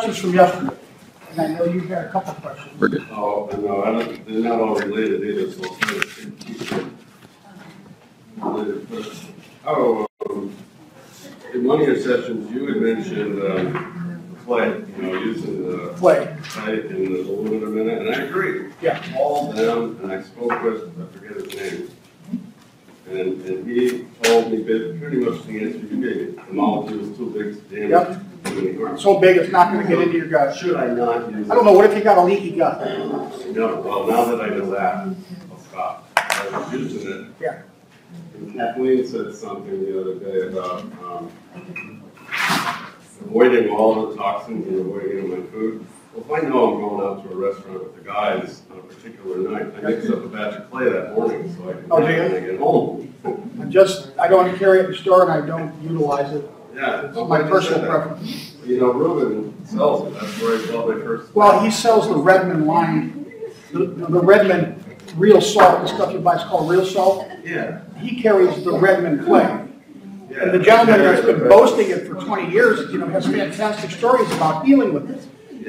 Questions from yesterday? And I know you had a couple questions. We're good. Oh, no, I don't, they're not all related either, so I'll try to keep it related. Oh, um, in one of your sessions, you had mentioned, um, clay, you know, using the Clay, clay in the aluminum in it, and I agree. yeah. All them, and I spoke with, I forget his name. And, and he told me pretty much the answer you gave, it. the molecule is too big to Yep. damage. heart. So big it's not gonna get into your gut. Should I not use? I don't know, what if you got a leaky gut? No, well, now that I know that, I'll stop. I was using it. Yeah. And Kathleen said something the other day about, um, avoiding all the toxins and avoiding it in my food. Well, if I know I'm going out to a restaurant with the guys on a particular night, I mix up a batch of clay that morning so I can Oh, do get it you? when I get home. I just, I don't carry it in the store and I don't utilize it. Yeah. It's my personal preference. You know, Ruben sells it, that's where I saw my first. Well, he sells the Redmond line, the, the Redmond real salt, the stuff you buy is called real salt. Yeah. He carries the Redmond clay. yeah. And the gentleman that's been boasting it for twenty years, you know, has fantastic stories about dealing with it.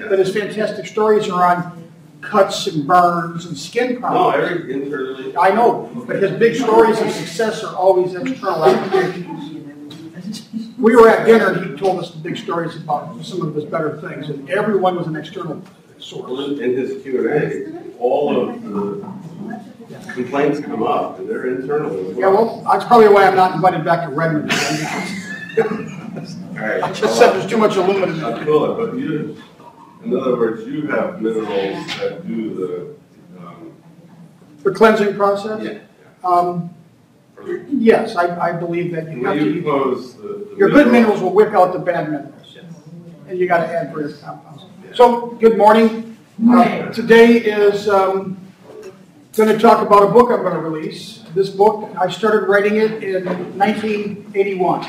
But his fantastic stories are on cuts and burns and skin No, problems. every internally. I know, but his big stories of success are always external applications. We were at dinner and he told us the big stories about some of his better things, and everyone was an external source. Well, in his Q and A, all of the complaints come up, and they're internal as Yeah, well. well, that's probably why I'm not invited back to Redmond. All right. I just said there's too much aluminum in I'll cool it, but you, in other words, you have minerals that do the, um, The cleansing process? yeah. Um, yes, I, I believe that you have When you to, pose the. the your good mineral- minerals will whip out the bad minerals. And you gotta add various compounds. So, good morning. Uh, Today is, um, gonna talk about a book I'm gonna release. This book, I started writing it in nineteen eighty-one.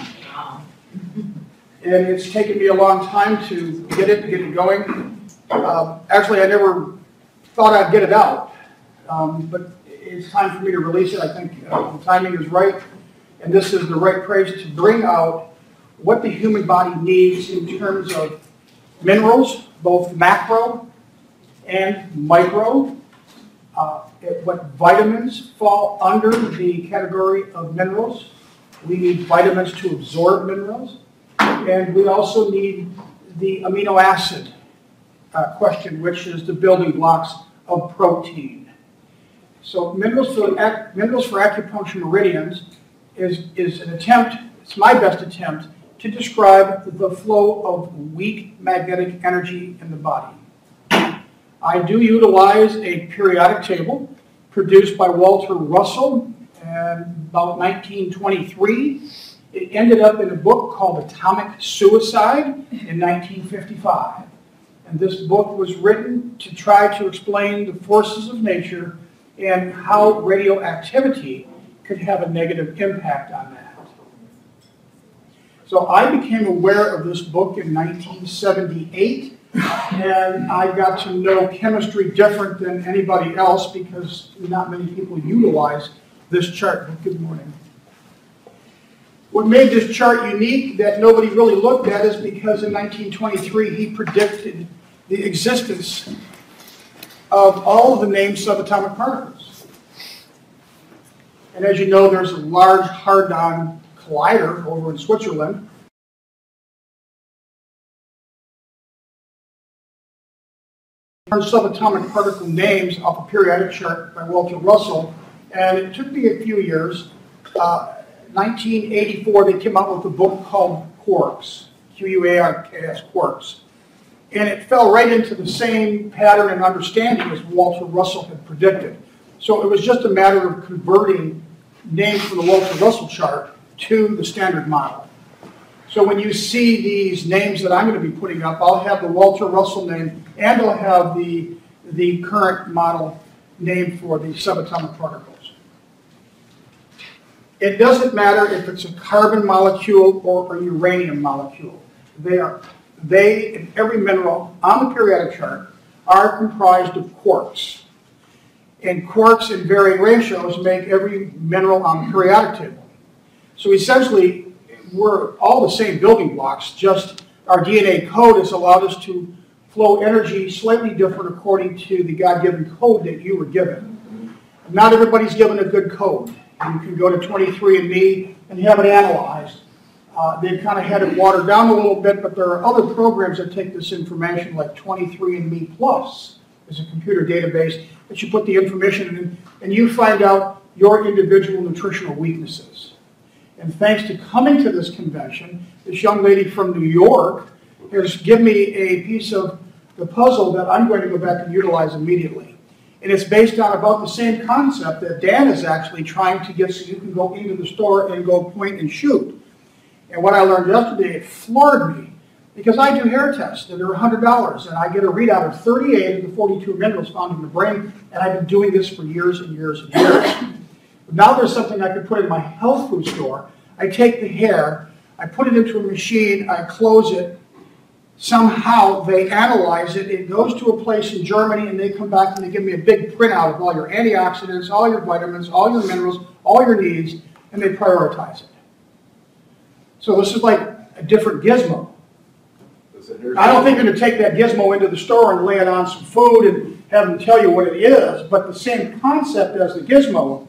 And it's taken me a long time to get it, to get it going. Uh, Actually, I never thought I'd get it out, um, but it's time for me to release it. I think uh, the timing is right, and this is the right place to bring out what the human body needs in terms of minerals, both macro and micro, uh, what vitamins fall under the category of minerals. We need vitamins to absorb minerals, and we also need the amino acid uh, question, which is the building blocks of protein. So minerals for, minerals for acupuncture meridians is, is an attempt, it's my best attempt, to describe the flow of weak magnetic energy in the body. I do utilize a periodic table produced by Walter Russell about 1923. It ended up in a book called Atomic Suicide in 1955. And this book was written to try to explain the forces of nature and how radioactivity could have a negative impact on that. So I became aware of this book in 1978, and I got to know chemistry different than anybody else because not many people utilize this chart. Good morning. What made this chart unique that nobody really looked at is because in 1923 he predicted the existence of all of the named subatomic particles. And as you know, there's a large Hadron Collider over in Switzerland. Subatomic particle names off a periodic chart by Walter Russell, and it took me a few years. Uh, 1984, they came out with a book called Quarks, Q-U-A-R-K-S, Quarks. And it fell right into the same pattern and understanding as Walter Russell had predicted. So it was just a matter of converting names from the Walter Russell chart to the standard model. So when you see these names that I'm going to be putting up, I'll have the Walter Russell name and I'll have the, the current model name for the subatomic particles. It doesn't matter if it's a carbon molecule or a uranium molecule. They are, they, and every mineral on the periodic chart are comprised of quarks. And quarks in varying ratios make every mineral on the periodic table. So essentially, we're all the same building blocks, just our DNA code has allowed us to flow energy slightly different according to the God-given code that you were given. Not everybody's given a good code. You can go to 23andMe and have it analyzed. Uh, they've kind of had it watered down a little bit, but there are other programs that take this information, like 23andMe Plus is a computer database that you put the information in, and you find out your individual nutritional weaknesses. And thanks to coming to this convention, this young lady from New York has given me a piece of the puzzle that I'm going to go back and utilize immediately. And it's based on about the same concept that Dan is actually trying to get so you can go into the store and go point and shoot. And what I learned yesterday, it floored me. Because I do hair tests that are $100 and I get a readout of 38 of the 42 minerals found in the brain and I've been doing this for years and years and years. But now there's something I can put in my health food store. I take the hair, I put it into a machine, I close it, somehow they analyze it, it goes to a place in Germany and they come back and they give me a big printout of all your antioxidants, all your vitamins, all your minerals, all your needs, and they prioritize it. So this is like a different gizmo. I don't think you're going to take that gizmo into the store and lay it on some food and have them tell you what it is, but the same concept as the gizmo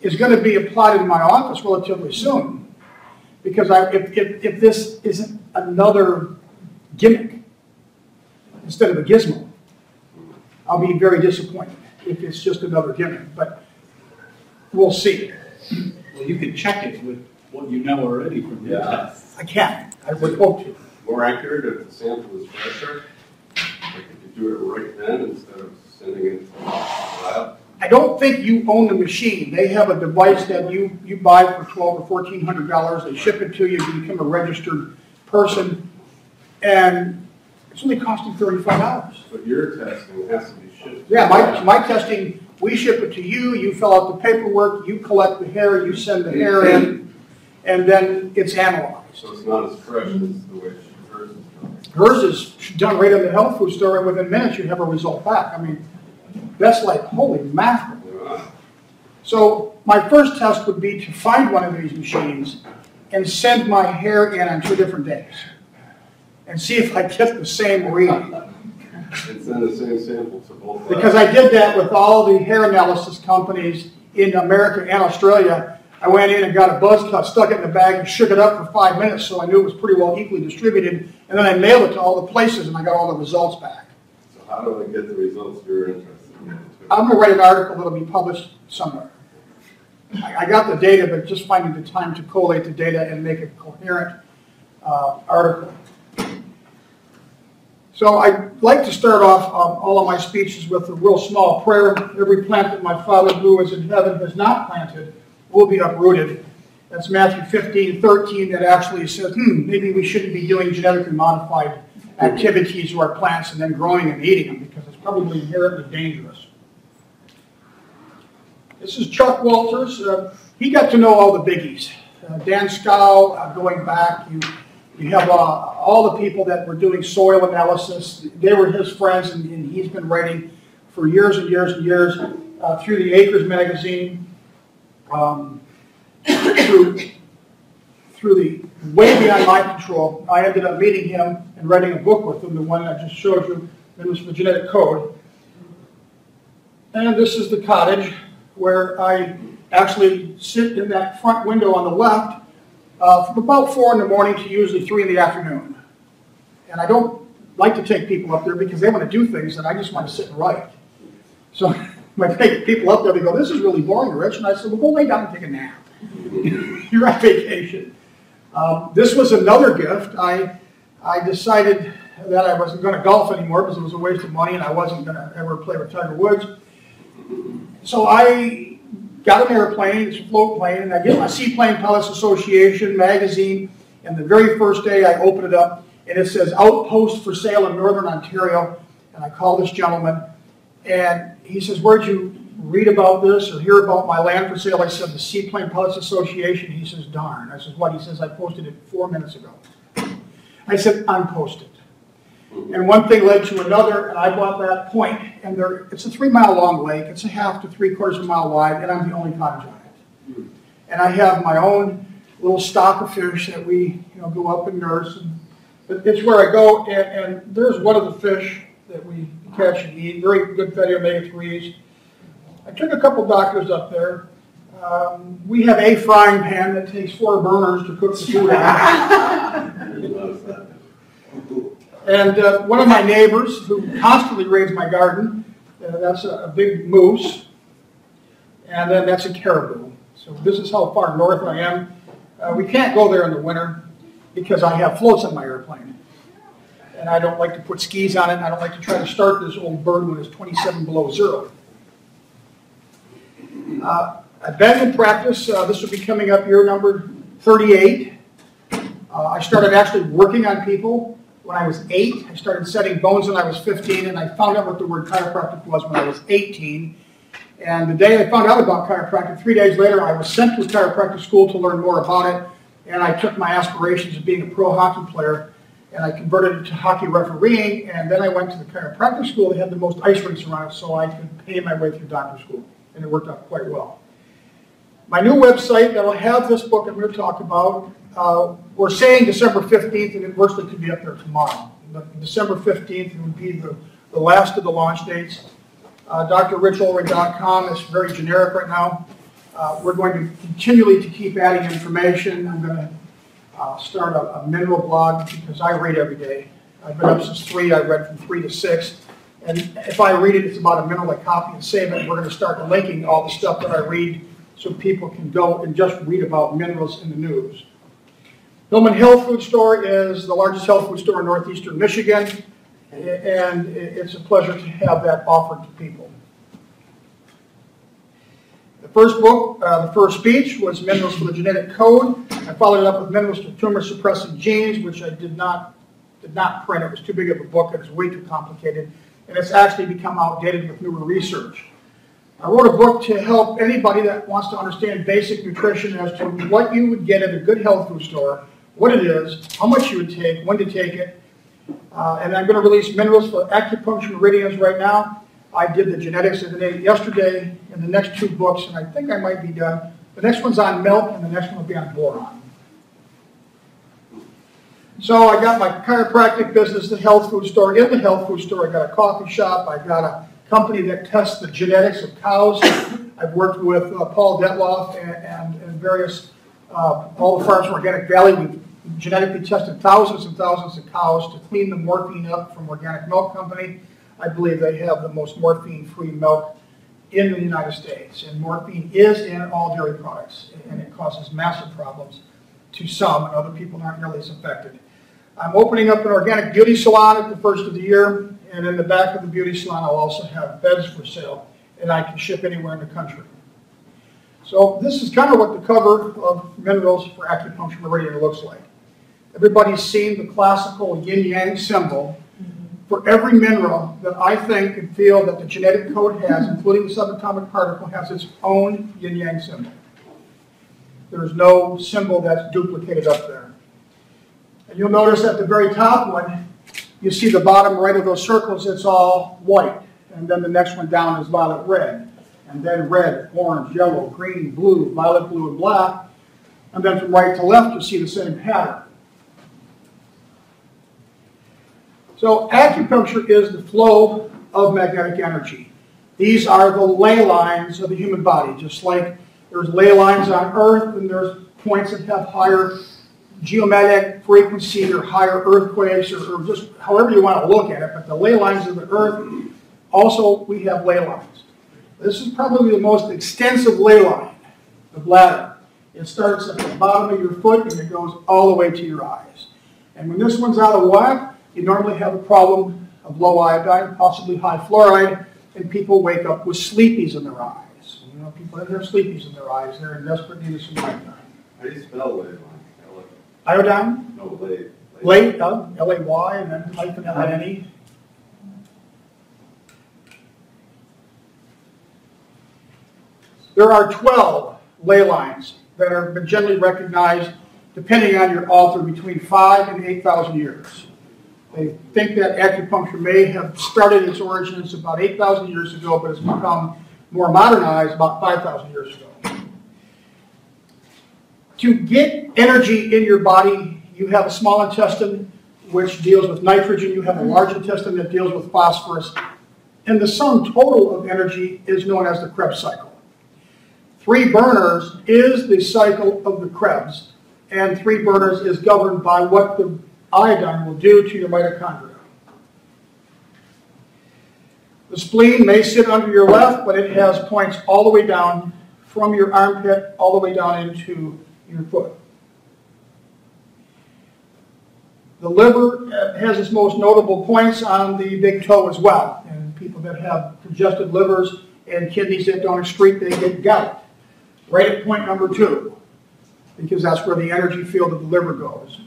is going to be applied in my office relatively soon. Because I, if, if, if this isn't another gimmick instead of a gizmo, I'll be very disappointed if it's just another gimmick, but we'll see. Well, you can check it with what you know already from your Yeah. tests. I can, I would hope to. More accurate if the sample is fresher, like if you do it right then instead of sending it to the lab. I don't think you own the machine. They have a device that you, you buy for twelve or fourteen hundred dollars. They ship it to you, you become a registered person, and it's only costing thirty-five dollars. But your testing has to be shipped. Yeah, my, my testing, we ship it to you, you fill out the paperwork, you collect the hair, you send the hair in, and then it's analyzed. So it's not as fresh as the way hers is done. Hers is done right in the health food store, and within minutes you have a result back. I mean, that's like, holy mackerel. So my first test would be to find one of these machines and send my hair in on two different days and see if I get the same reading. And send the same sample to both. Because I did that with all the hair analysis companies in America and Australia. I went in and got a buzz cut, stuck it in the bag, and shook it up for five minutes so I knew it was pretty well equally distributed. And then I mailed it to all the places and I got all the results back. So how do I get the results you're interested in? I'm going to write an article that'll be published somewhere. I I got the data, but just finding the time to collate the data and make a coherent uh, article. So I'd like to start off um, all of my speeches with a real small prayer. Every plant that my Father who is in heaven has not planted will be uprooted. That's Matthew 15, 13, that actually says, hmm, maybe we shouldn't be doing genetically modified activities to our plants and then growing and eating them because it's probably inherently dangerous. This is Chuck Walters. Uh, he got to know all the biggies. Uh, Dan Skow, uh, going back, you, you have uh, all the people that were doing soil analysis. They were his friends, and, and he's been writing for years and years and years uh, through the Acres magazine, um, through, through the way beyond my control. I ended up meeting him and writing a book with him, the one I just showed you. It was the genetic code. And this is the cottage where I actually sit in that front window on the left uh, from about four in the morning to usually three in the afternoon. And I don't like to take people up there because they want to do things and I just want to sit and write. So when I take people up there, they go, this is really boring, Rich. And I said, well, go lay down and take a nap. You're on vacation. Um, this was another gift. I, I decided that I wasn't going to golf anymore because it was a waste of money and I wasn't going to ever play with Tiger Woods. So I got an airplane, it's a float plane, and I get my Seaplane Pilots Association magazine, and the very first day I open it up, and it says Outpost for sale in Northern Ontario, and I call this gentleman, and he says, where'd you read about this or hear about my land for sale? I said, the Seaplane Pilots Association. He says, darn. I says, what? He says, I posted it four minutes ago. I said, unposted. And one thing led to another, and I bought that point. and there, it's a three mile long lake, it's a half to three quarters of a mile wide, and I'm the only cottage on it. And I have my own little stock of fish that we, you know, go up and nurse, and It- It's where I go, and, and there's one of the fish that we catch and eat, very good fatty omega threes. I took a couple doctors up there. Um, we have a frying pan that takes four burners to cook the food in. And uh, one of my neighbors, who constantly raids my garden, uh, that's a, a big moose, and then that's a caribou. So this is how far north I am. Uh, we can't go there in the winter because I have floats on my airplane. And I don't like to put skis on it, and I don't like to try to start this old bird when it's 27 below zero. Uh, I've been in practice, uh, this will be coming up year number 38. Uh, I started actually working on people when I was eight. I started setting bones when I was 15, and I found out what the word chiropractic was when I was 18. And the day I found out about chiropractic, three days later, I was sent to a chiropractic school to learn more about it. And I took my aspirations of being a pro hockey player, and I converted it to hockey refereeing. And then I went to the chiropractic school. that had the most ice rinks around so I could pay my way through doctor school, and it worked out quite well. My new website that'll have this book I'm going to talk about, uh, we're saying December 15th, and it virtually could be up there tomorrow. December 15th would be the, the last of the launch dates. Uh, drricholrich.com is very generic right now. Uh, we're going to continually to keep adding information. I'm going to uh, start a, a mineral blog because I read every day. I've been up since 3. I read from 3 to 6. And if I read it, it's about a mineral. I copy and save it. We're going to start linking all the stuff that I read so people can go and just read about minerals in the news. Hillman Hill Food Store is the largest health food store in northeastern Michigan, and it's a pleasure to have that offered to people. The first book, uh, the first speech, was Minerals for the Genetic Code. I followed it up with Minerals for Tumor Suppressing Genes, which I did not, did not print. It was too big of a book. It was way too complicated. And it's actually become outdated with newer research. I wrote a book to help anybody that wants to understand basic nutrition as to what you would get at a good health food store, what it is, how much you would take, when to take it. Uh, and I'm going to release minerals for acupuncture meridians right now. I did the genetics of the day yesterday in the next two books, and I think I might be done. The next one's on milk, and the next one will be on boron. So I got my chiropractic business, the health food store. In the health food store, I got a coffee shop. I got a company that tests the genetics of cows. I've worked with uh, Paul Dettloff and, and, and various, uh, all the farms from Organic Valley. We've genetically tested thousands and thousands of cows to clean the morphine up from Organic Milk Company. I believe they have the most morphine-free milk in the United States. And morphine is in all dairy products, and it causes massive problems to some, and other people aren't nearly as affected. I'm opening up an organic beauty salon at the first of the year, and in the back of the beauty salon, I'll also have beds for sale, and I can ship anywhere in the country. So this is kind of what the cover of Minerals for Acupuncture Meridian looks like. Everybody's seen the classical yin-yang symbol. Mm-hmm. For every mineral that I think and feel that the genetic code has, including the subatomic particle, has its own yin-yang symbol. There's no symbol that's duplicated up there. And you'll notice at the very top one, you see the bottom right of those circles, it's all white. And then the next one down is violet red. And then red, orange, yellow, green, blue, violet, blue, and black. And then from right to left, you see the same pattern. So acupuncture is the flow of magnetic energy. These are the ley lines of the human body, just like there's ley lines on Earth and there's points that have higher geomagnetic frequency or higher earthquakes or, or, just however you want to look at it, but the ley lines of the Earth, also we have ley lines. This is probably the most extensive ley line, the bladder. It starts at the bottom of your foot and it goes all the way to your eyes. And when this one's out of whack, you normally have a problem of low iodine, possibly high fluoride, and people wake up with sleepies in their eyes. You know, people that have sleepies in their eyes, they're in desperate need of some iodine. How do you spell ley line? Iodine? No, lay. Lay, uh, L-A-Y, and then hyphen L-I-N-E. There are 12 ley lines that been generally recognized, depending on your author, between 5 and 8,000 years. They think that acupuncture may have started its origins about 8,000 years ago, but has become more modernized about 5,000 years ago. To get energy in your body, you have a small intestine which deals with nitrogen. You have a large intestine that deals with phosphorus. And the sum total of energy is known as the Krebs cycle. Three burners is the cycle of the Krebs, and three burners is governed by what the iodine will do to your mitochondria. The spleen may sit under your left, but it has points all the way down from your armpit all the way down into your foot. The liver uh, has its most notable points on the big toe as well. And people that have congested livers and kidneys that don't excrete, they get gout. Right at point number two, because that's where the energy field of the liver goes.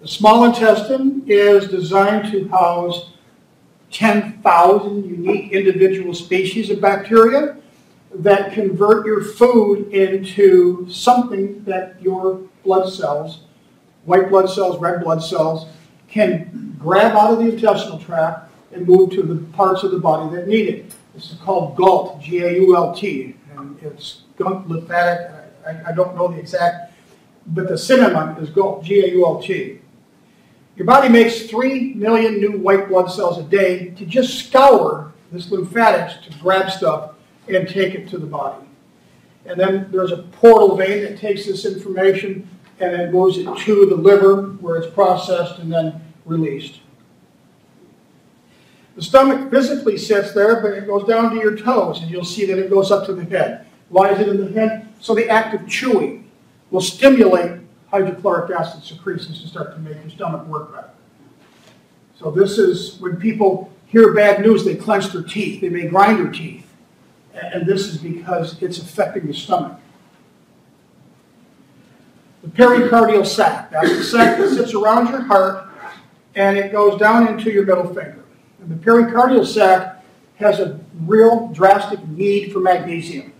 The small intestine is designed to house 10,000 unique individual species of bacteria that convert your food into something that your blood cells, white blood cells, red blood cells, can grab out of the intestinal tract and move to the parts of the body that need it. Is called GAULT, G-A-U-L-T, and it's gunk lymphatic. I, I don't know the exact, but the synonym is GAULT, G-A-U-L-T. Your body makes 3 million new white blood cells a day to just scour this lymphatics to grab stuff and take it to the body. And then there's a portal vein that takes this information and then moves it to the liver where it's processed and then released. The stomach physically sits there, but it goes down to your toes, and you'll see that it goes up to the head. Why is it in the head? So the act of chewing will stimulate hydrochloric acid secretions to start to make your stomach work better. So this is when people hear bad news, they clench their teeth. They may grind their teeth. And this is because it's affecting the stomach. The pericardial sac. That's the sac that sits around your heart and it goes down into your middle finger. The pericardial sac has a real drastic need for magnesium.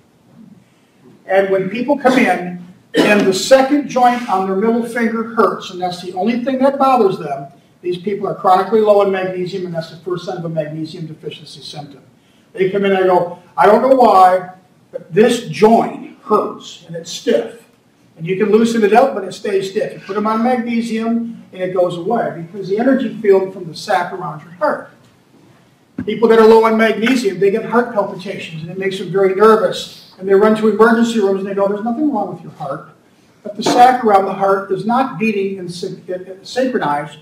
And when people come in and the second joint on their middle finger hurts, and that's the only thing that bothers them, these people are chronically low in magnesium, and that's the first sign of a magnesium deficiency symptom. They come in and I go, I don't know why, but this joint hurts and it's stiff. And you can loosen it up, but it stays stiff. You put them on magnesium and it goes away because the energy field from the sac around your heart. People that are low on magnesium, they get heart palpitations and it makes them very nervous. And they run to emergency rooms and they go, there's nothing wrong with your heart. But the sac around the heart is not beating and synchronized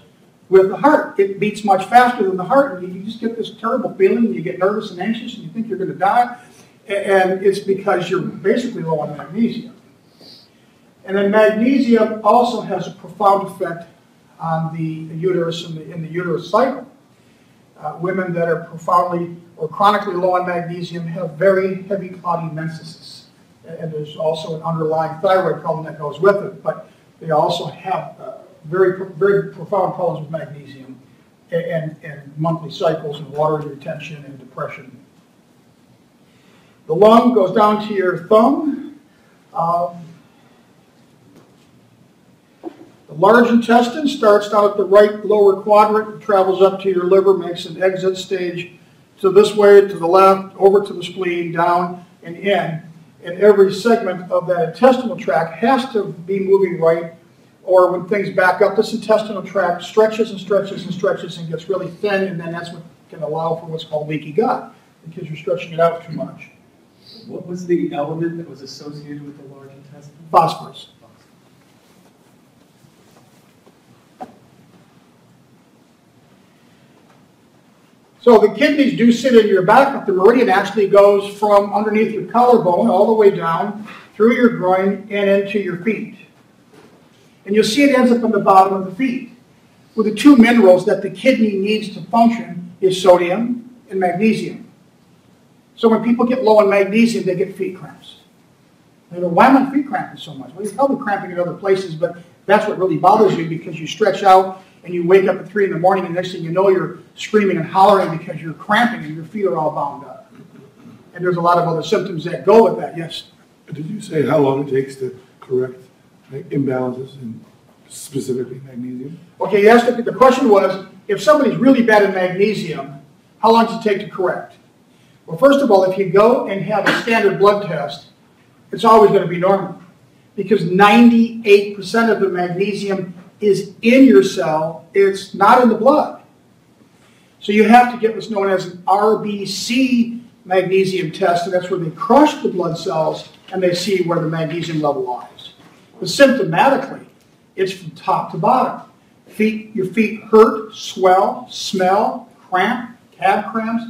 with the heart. It beats much faster than the heart, and you just get this terrible feeling, and you get nervous and anxious, and you think you're going to die, and it's because you're basically low on magnesium. And then magnesium also has a profound effect on the uterus and the, in the uterus cycle. Uh, women that are profoundly or chronically low on magnesium have very heavy cloudy menses. And there's also an underlying thyroid problem that goes with it, but they also have uh, very, very profound problems with magnesium and, and, monthly cycles and water retention and depression. The lung goes down to your thumb. Um, the large intestine starts down at the right lower quadrant, travels up to your liver, makes an exit stage to this way, to the left, over to the spleen, down and in. And every segment of that intestinal tract has to be moving right or when things back up, this intestinal tract stretches and stretches and stretches and gets really thin, and then that's what can allow for what's called leaky gut, because you're stretching it out too much. What was the element that was associated with the large intestine? Phosphorus. So the kidneys do sit in your back, but the meridian actually goes from underneath your collarbone all the way down through your groin and into your feet. And you'll see it ends up on the bottom of the feet. Well, the two minerals that the kidney needs to function is sodium and magnesium. So when people get low on magnesium, they get feet cramps. They go, why am I feet cramping so much? Well, you're probably cramping in other places, but that's what really bothers you because you stretch out and you wake up at 3 in the morning and next thing you know you're screaming and hollering because you're cramping and your feet are all bound up. And there's a lot of other symptoms that go with that, yes. Did you say how long it takes to correct like, imbalances in specifically magnesium? Okay, yes, the, the question was, if somebody's really bad in magnesium, how long does it take to correct? Well, first of all, if you go and have a standard blood test, it's always going to be normal because 98% of the magnesium is in your cell, it's not in the blood. So you have to get what's known as an RBC magnesium test, and that's where they crush the blood cells and they see where the magnesium level lies. But symptomatically, it's from top to bottom. Feet, your feet hurt, swell, smell, cramp, calf cramps,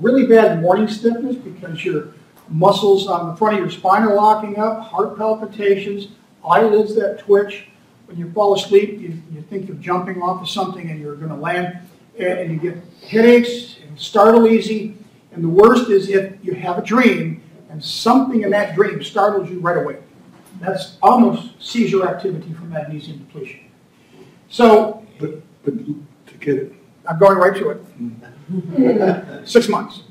really bad morning stiffness because your muscles on the front of your spine are locking up, heart palpitations, eyelids that twitch. When you fall asleep, you, you think you're jumping off of something and you're going to land, and, and you get headaches and startle easy. And the worst is if you have a dream and something in that dream startles you right away. That's almost seizure activity from magnesium depletion. So But, but to get it, I'm going right to it. Mm. Six months.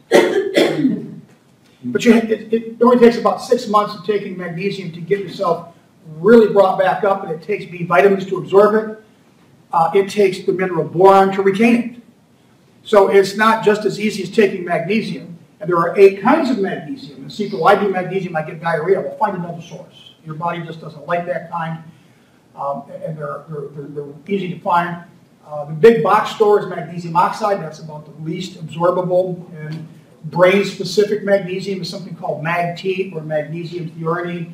But you, it, it only takes about six months of taking magnesium to get yourself really brought back up, and it takes B vitamins to absorb it. Uh, it takes the mineral boron to retain it. So it's not just as easy as taking magnesium. And there are eight kinds of magnesium. And see, if I do magnesium, I get diarrhea. Well, find another source. Your body just doesn't like that kind, um, and they're, they're, they're, easy to find. Uh, the big box store is magnesium oxide. That's about the least absorbable. And brain-specific magnesium is something called MAGT or magnesium threonate.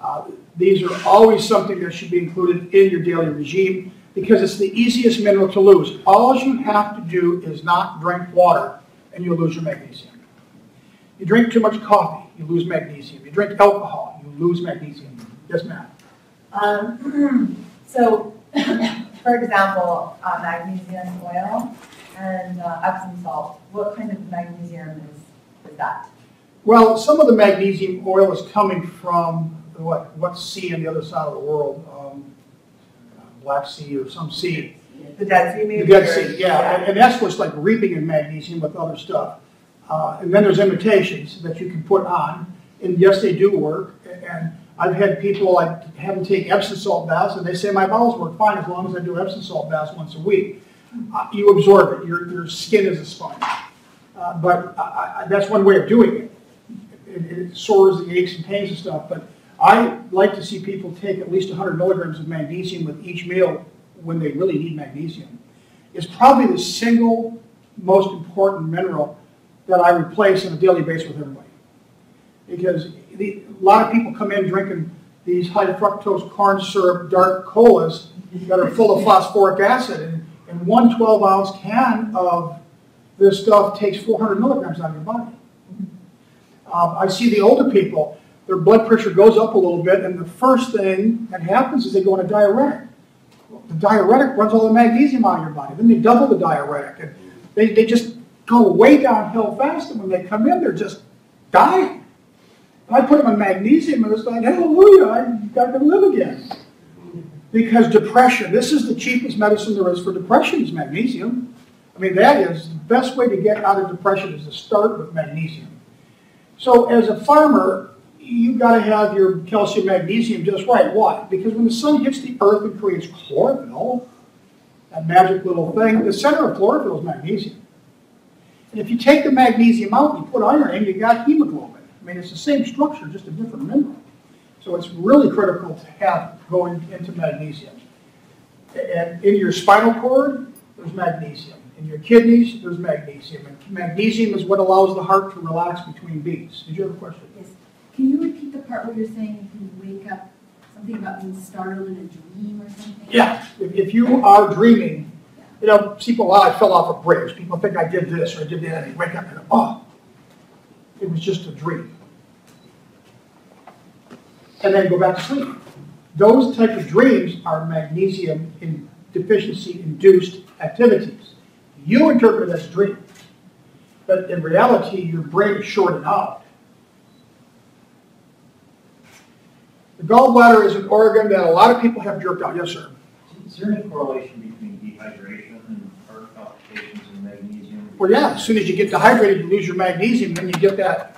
Uh, these are always something that should be included in your daily regime because it's the easiest mineral to lose. All you have to do is not drink water and you'll lose your magnesium. You drink too much coffee, you lose magnesium. You drink alcohol, you lose magnesium. Yes, ma'am. Um, so, for example, uh, magnesium oil and uh, Epsom salt, what kind of magnesium is, is that? Well, some of the magnesium oil is coming from what, what sea on the other side of the world? Um, Black Sea or some sea. The Dead Sea maybe? The? Dead Sea, yeah, and, and that's what's like reaping in magnesium with other stuff. Uh, and then there's imitations that you can put on, and yes, they do work. And I've had people like have them take Epsom salt baths, and they say my bowels work fine as long as I do Epsom salt baths once a week. Uh, you absorb it. Your your skin is a sponge. Uh, but I, I, that's one way of doing it. It, it sores the aches and pains and stuff. But I like to see people take at least 100 milligrams of magnesium with each meal when they really need magnesium. It's probably the single most important mineral that I replace on a daily basis with everybody. Because the, a lot of people come in drinking these high fructose corn syrup dark colas that are full of phosphoric acid, and, and one 12 ounce can of this stuff takes 400 milligrams out of your body. Uh, I see the older people, their blood pressure goes up a little bit, and the first thing that happens is they go on a diuretic. The diuretic runs all the magnesium out of your body. Then they double the diuretic, and they, they just go way downhill fast, and when they come in, they're just dying. And I put them on magnesium, and it's like, hallelujah, I'm going to live again. Because depression, this is the cheapest medicine there is for depression is magnesium. I mean, that is the best way to get out of depression is to start with magnesium. So as a farmer, you've got to have your calcium magnesium just right. Why? Because when the sun hits the earth and creates chlorophyll, that magic little thing, the center of chlorophyll is magnesium. And if you take the magnesium out and you put iron in, you got hemoglobin. I mean, it's the same structure, just a different mineral. So it's really critical to have going into magnesium. And in your spinal cord, there's magnesium. In your kidneys, there's magnesium. And magnesium is what allows the heart to relax between beats. Did you have a question? Yes. Can you repeat the part where you're saying you wake up, something about being startled in a dream or something? Yeah. If, if you are dreaming, you know, people, well, I fell off a bridge. People think I did this or I did that. And they wake up and, oh, it was just a dream. And then go back to sleep. Those type of dreams are magnesium in deficiency induced activities. You interpret it as a dream. But in reality, your brain is shorted out. The gallbladder is an organ that a lot of people have jerked out. Yes, sir. Is there any correlation between dehydration and heart palpitations and magnesium? Well, yeah, as soon as you get dehydrated, you lose your magnesium, then you get that.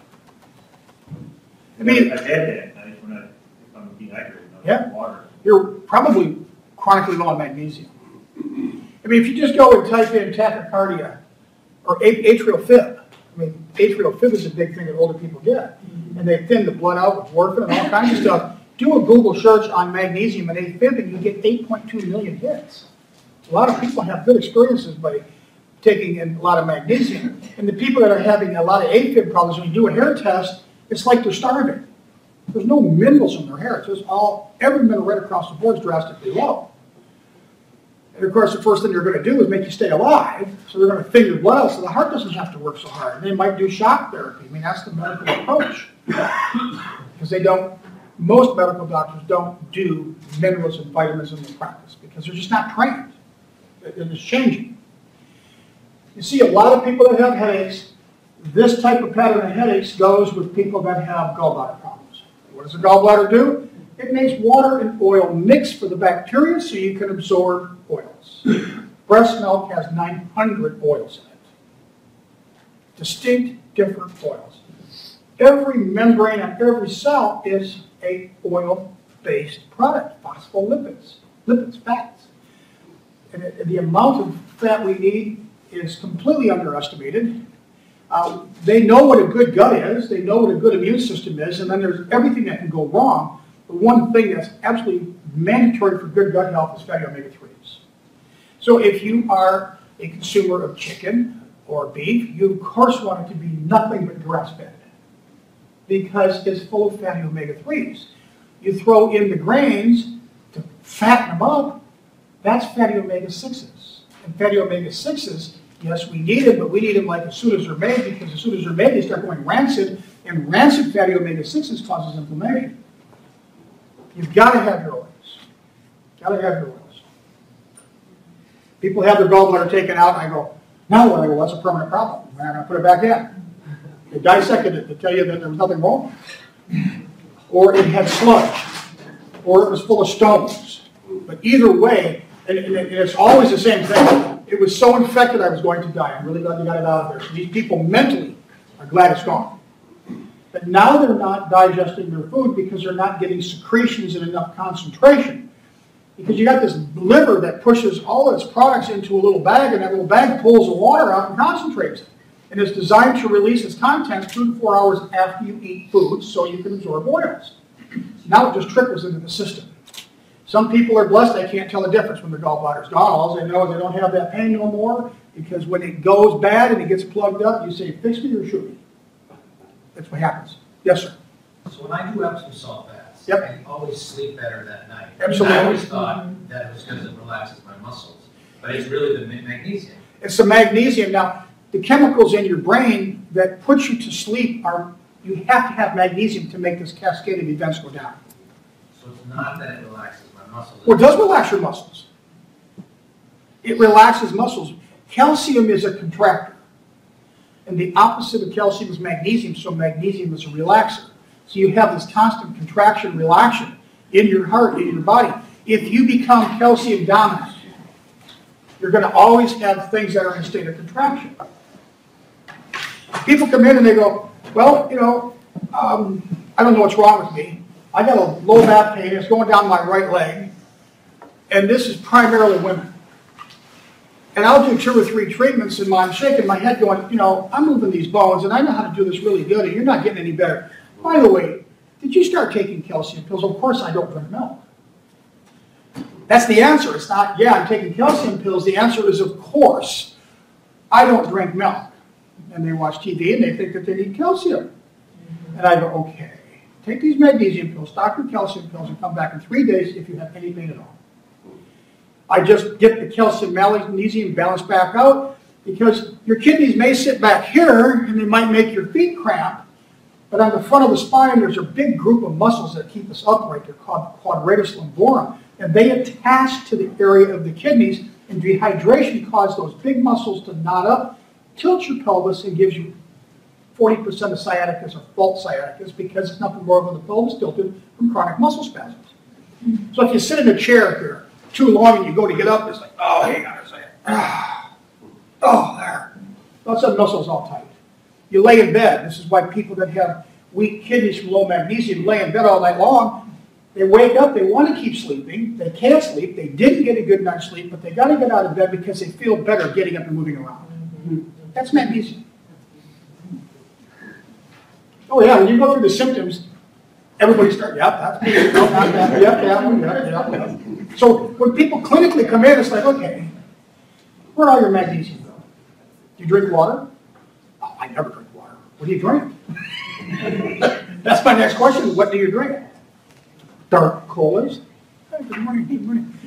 I mean, I've had that, I just if I'm dehydrated, Yeah. water. you're probably chronically low on magnesium. I mean, if you just go and type in tachycardia or atrial fib, I mean, atrial fib is a big thing that older people get. And they thin the blood out with warfarin and all kinds of stuff. Do a Google search on magnesium and AFib and you get 8.2 million hits. A lot of people have good experiences by taking in a lot of magnesium. And the people that are having a lot of AFib problems, when you do a hair test, it's like they're starving. There's no minerals in their hair. It's just all, every mineral right across the board is drastically low. And of course, the first thing they're going to do is make you stay alive. So they're going to thin your blood so the heart doesn't have to work so hard. And they might do shock therapy. I mean, that's the medical approach. Because they don't, most medical doctors don't do minerals and vitamins in their practice because they're just not trained. It- It's changing. You see a lot of people that have headaches. This type of pattern of headaches goes with people that have gallbladder problems. What does the gallbladder do? It makes water and oil mix for the bacteria so you can absorb oils. Breast milk has 900 oils in it. Distinct, different oils. Every membrane and every cell is a oil-based product, phospholipids, lipids, fats. And the amount of fat we need is completely underestimated. Uh, They know what a good gut is, they know what a good immune system is, and then there's everything that can go wrong. The one thing that's absolutely mandatory for good gut health is fatty omega-3s. So if you are a consumer of chicken or beef, you of course want it to be nothing but grass-fed because it's full of fatty omega-3s. You throw in the grains to fatten them up, that's fatty omega-6s. And fatty omega-6s, yes, we need them, but we need them like as soon as they're made because as soon as they're made, they start going rancid, and rancid fatty omega-6s causes inflammation. You've got to have your oils. Got to have your oils. People have their gallbladder taken out, and I go, now what? I go, that's a permanent problem. We're not going to put it back in. They dissected it to tell you that there was nothing wrong. Or it had sludge, or it was full of stones. But either way, and, and and it's always the same thing. It was so infected I was going to die. I'm really glad you got it out of there. So these people mentally are glad it's gone. But now they're not digesting their food because they're not getting secretions in enough concentration. Because you got this liver that pushes all its products into a little bag, and that little bag pulls the water out and concentrates it. And it's designed to release its contents two to four hours after you eat food so you can absorb oils. Now it just trickles into the system. Some people are blessed, they can't tell the difference when their gallbladder's gone. All they know is they don't have that pain no more because when it goes bad and it gets plugged up, you say, fix me or shoot me. That's what happens. Yes, sir. So when I do Epsom salt baths, Yep. I always sleep better that night. Absolutely. I always thought that it was because it relaxes my muscles, but it's really the magnesium. It's the magnesium. Now, the chemicals in your brain that put you to sleep are, you have to have magnesium to make this cascade of events go down. So it's not that it relaxes my muscles. Well, it does relax your muscles. It relaxes muscles. Calcium is a contractor. And the opposite of calcium is magnesium, so magnesium is a relaxer. So you have this constant contraction, relaxation in your heart, in your body. If you become calcium dominant, you're going to always have things that are in a state of contraction. People come in and they go, well, you know, um, I don't know what's wrong with me. I got a low back pain, it's going down my right leg, and this is primarily women. And I'll do two or three treatments, and I'm shaking my head going, you know, I'm moving these bones, and I know how to do this really good, and you're not getting any better. By the way, did you start taking calcium pills? Of course I don't drink milk. That's the answer. It's not, yeah, I'm taking calcium pills. The answer is, of course, I don't drink milk. And they watch TV and they think that they need calcium. And I go, okay, take these magnesium pills, stock your calcium pills, and come back in three days if you have any pain at all. I just get the calcium magnesium balance back out because your kidneys may sit back here and they might make your feet cramp, but on the front of the spine, there's a big group of muscles that keep us upright. They're called quadratus lumborum, and they attach to the area of the kidneys, and dehydration causes those big muscles to knot up, tilt your pelvis, and gives you 40% of sciaticus or false sciaticus because it's nothing more than the pelvis tilted from chronic muscle spasms. So if you sit in a chair here too long and you go to get up, it's like, oh, hang on a second. Ah. Oh, there. All of muscles all tight. You lay in bed. This is why people that have weak kidneys from low magnesium lay in bed all night long. They wake up, they want to keep sleeping. They can't sleep. They didn't get a good night's sleep, but they got to get out of bed because they feel better getting up and moving around. That's magnesium. Oh, yeah, when you go through the symptoms, Everybody start, yep, that's me, yep, one, yep, yep, yep. So when people clinically come in, it's like, okay, where are your magnesium though? Do you drink water? Oh, I never drink water. What do you drink? That's my next question, what do you drink? Dark colas? Hey, good morning, good morning.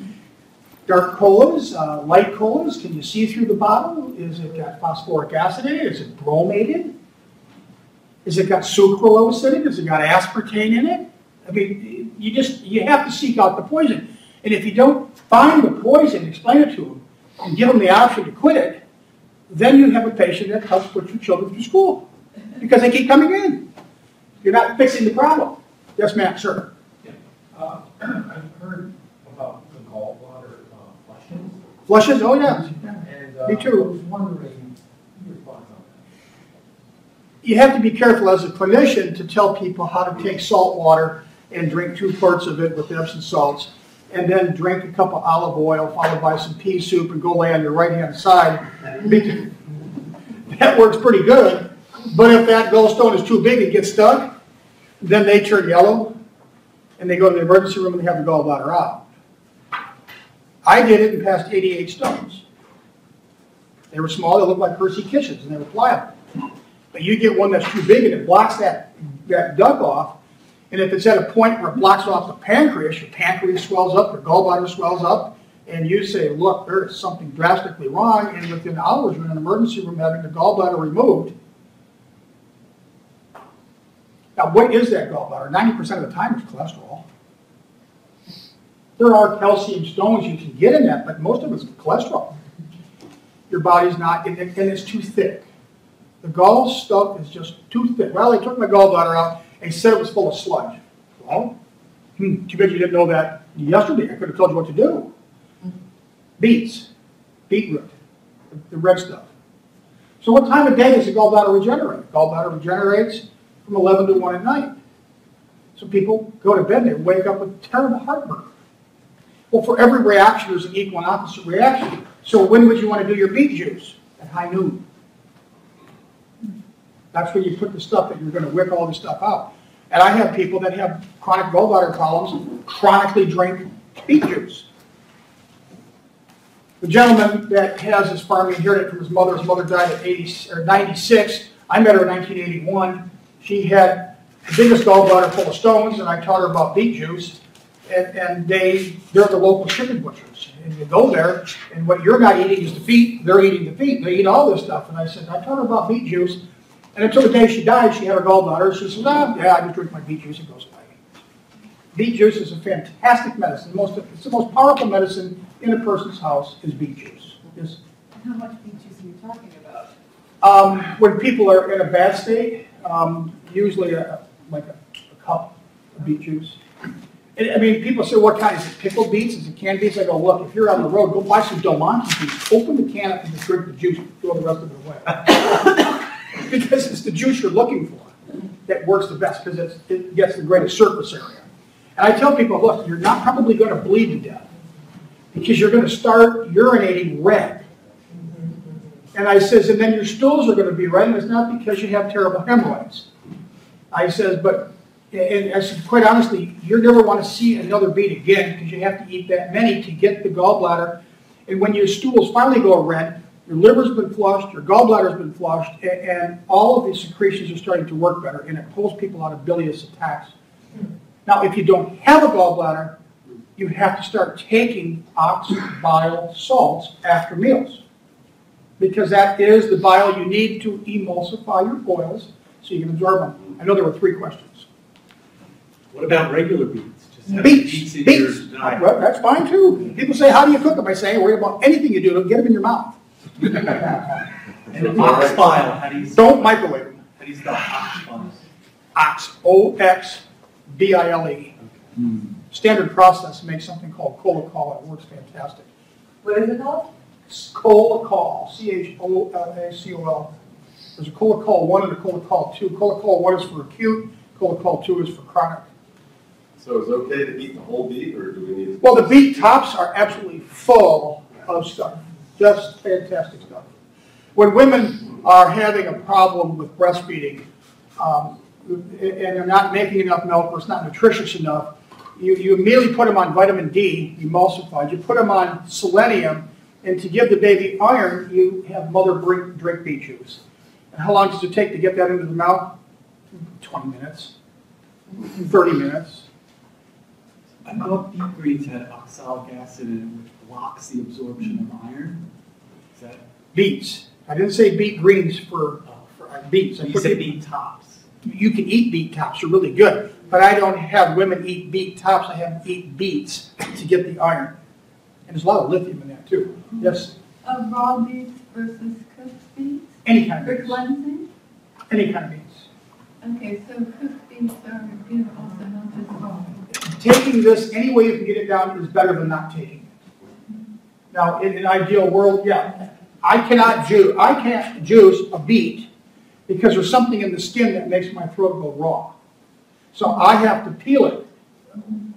Dark colas, uh, light colas, can you see through the bottle? Is it got phosphoric acid in it? Is it bromated? Is it got sucralose in it? Has it got aspartame in it? I mean, you just, you have to seek out the poison. And if you don't find the poison, explain it to them, and give them the option to quit it, then you have a patient that helps put your children through school. Because they keep coming in. You're not fixing the problem. Yes, ma'am, sir. Uh, I've heard about the flushing, Flushes? Oh, yeah. and uh, Me too. I was wondering your thoughts on You have to be careful as a clinician to tell people how to take salt water and drink two parts of it with Epsom salts, and then drink a cup of olive oil followed by some pea soup and go lay on your right-hand side. That works pretty good, but if that gallstone is too big and gets stuck, then they turn yellow, and they go to the emergency room and they have the gallbladder out. I did it and passed 88 stones. They were small, they looked like Percy Kitchens, and they were pliable. But you get one that's too big and it blocks that, that duct off, and if it's at a point where it blocks off the pancreas, your pancreas swells up, your gallbladder swells up, and you say, look, there is something drastically wrong, and within hours, you're in an emergency room having the gallbladder removed. Now, what is that gallbladder? Ninety percent of the time it's cholesterol. There are calcium stones you can get in that, but most of it's cholesterol. Your body's not, and and it's too thick. The gall stuff is just too thick. Well, they took my gallbladder out and said it was full of sludge. Well, hmm, too bad you didn't know that yesterday. I could have told you what to do. Beets, beetroot, the, the red stuff. So what time of day does the gallbladder regenerate? Gallbladder regenerates from 11 to 1 at night. So people go to bed and they wake up with terrible heartburn. Well, for every reaction, there's an equal and opposite reaction. So when would you want to do your beet juice? At high noon. That's where you put the stuff that you're going to wick all this stuff out. And I have people that have chronic gallbladder problems chronically drink beet juice. The gentleman that has his farm, he inherited it from his mother. His mother died at 80, or 96. I met her in 1981. She had the biggest gallbladder full of stones, and I taught her about beet juice. And, and they, they're the local chicken butchers. And you go there, and what you're not eating is the feet, they're eating the feet. They eat all this stuff. And I said, I taught her about beet juice. And until the day she died, she had her gallbladder. She said, ah, yeah, I just drink my beet juice, it goes away. Beet juice is a fantastic medicine. Most, it's the most powerful medicine in a person's house is beet juice. Is, How much beet juice are you talking about? um, when people are in a bad state, um, usually a, like a, a cup of beet juice. I mean, people say, what kind? Is it pickled beets? Is it canned beets? I go, look, if you're on the road, go buy some Del Monte beets, open the can up and just drink the juice, throw the rest of it away. because it's the juice you're looking for that works the best, because it gets the greatest surface area. And I tell people, look, you're not probably going to bleed to death, because you're going to start urinating red. And I says, and then your stools are going to be red, and it's not because you have terrible hemorrhoids. I says, but, and I quite honestly, you never want to see another beet again, because you have to eat that many to get the gallbladder. And when your stools finally go red, your liver's been flushed, your gallbladder's been flushed, and, and all of these secretions are starting to work better, and it pulls people out of bilious attacks. Now, if you don't have a gallbladder, you have to start taking ox bile salts after meals. Because that is the bile you need to emulsify your oils so you can absorb them. I know there were three questions. What about regular beets? Just have Beets, in beets, your diet. That's fine too. People say, how do you cook them? I say, worry about anything you do, don't get them in your mouth. And ox bile, how do you don't microwave them. do you spell ox bile? Ox, hmm. O-X-B-I-L-E. Standard process makes something called Cholacol. It works fantastic. What is it called? Cholacol, C-H-O-L-A-C-O-L. There's a Cholacol 1 and a Cholacol 2. Cholacol 1 is for acute, Cholacol 2 is for chronic. So it's okay to eat the whole beet, or do we need? to- Well, the beet tops are absolutely full of stuff, just fantastic stuff. When women are having a problem with breastfeeding, um, and they're not making enough milk or it's not nutritious enough, you, you immediately put them on vitamin D, emulsified, you put them on selenium, and to give the baby iron, you have mother drink, drink beet juice. And how long does it take to get that into the mouth? 20 minutes, 30 minutes. I thought beet greens had oxalic acid in it, which blocks the absorption of iron. Is that, Beets. I didn't say beet greens for, for uh, beets. I you put said beet- beet tops. You can eat beet tops, they're really good, but I don't have women eat beet tops, I have them eat beets to get the iron. And there's a lot of lithium in that too. Yes, Uh, raw beets versus cooked beets any kind for of beets, cleansing? any kind of beets. Okay, so cooked beets are good also, not just raw. Taking this any way you can get it down is better than not taking it. Now, in an ideal world, yeah, I cannot ju, I can't juice a beet because there's something in the skin that makes my throat go raw. So I have to peel it.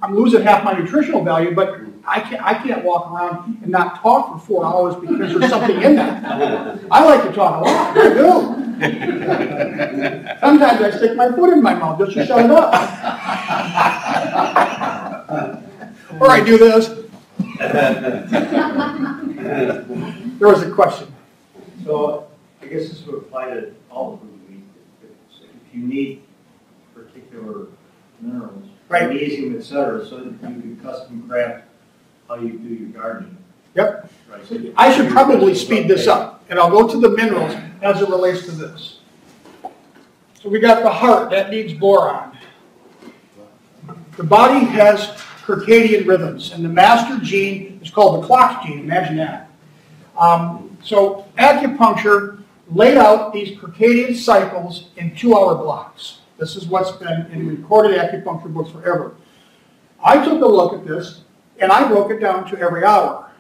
I'm losing half my nutritional value, but I can't, I can't walk around and not talk for four hours because there's something in that. I like to talk a lot, I do. Sometimes I stick my foot in my mouth just to shut it up. Or I do this. There was a question. So I guess this would apply to all of eat. If- you need particular minerals, Right. magnesium, et cetera, so that you can custom craft how you do your gardening. Yep. Right. so- I should probably speed this up, and I'll go to the minerals as it relates to this. So we got the heart, that needs boron. The body has circadian rhythms, and the master gene is called the clock gene, imagine that. Um, so acupuncture laid out these circadian cycles in two-hour blocks. This is what's been in recorded acupuncture books forever. I took a look at this, and I broke it down to every hour.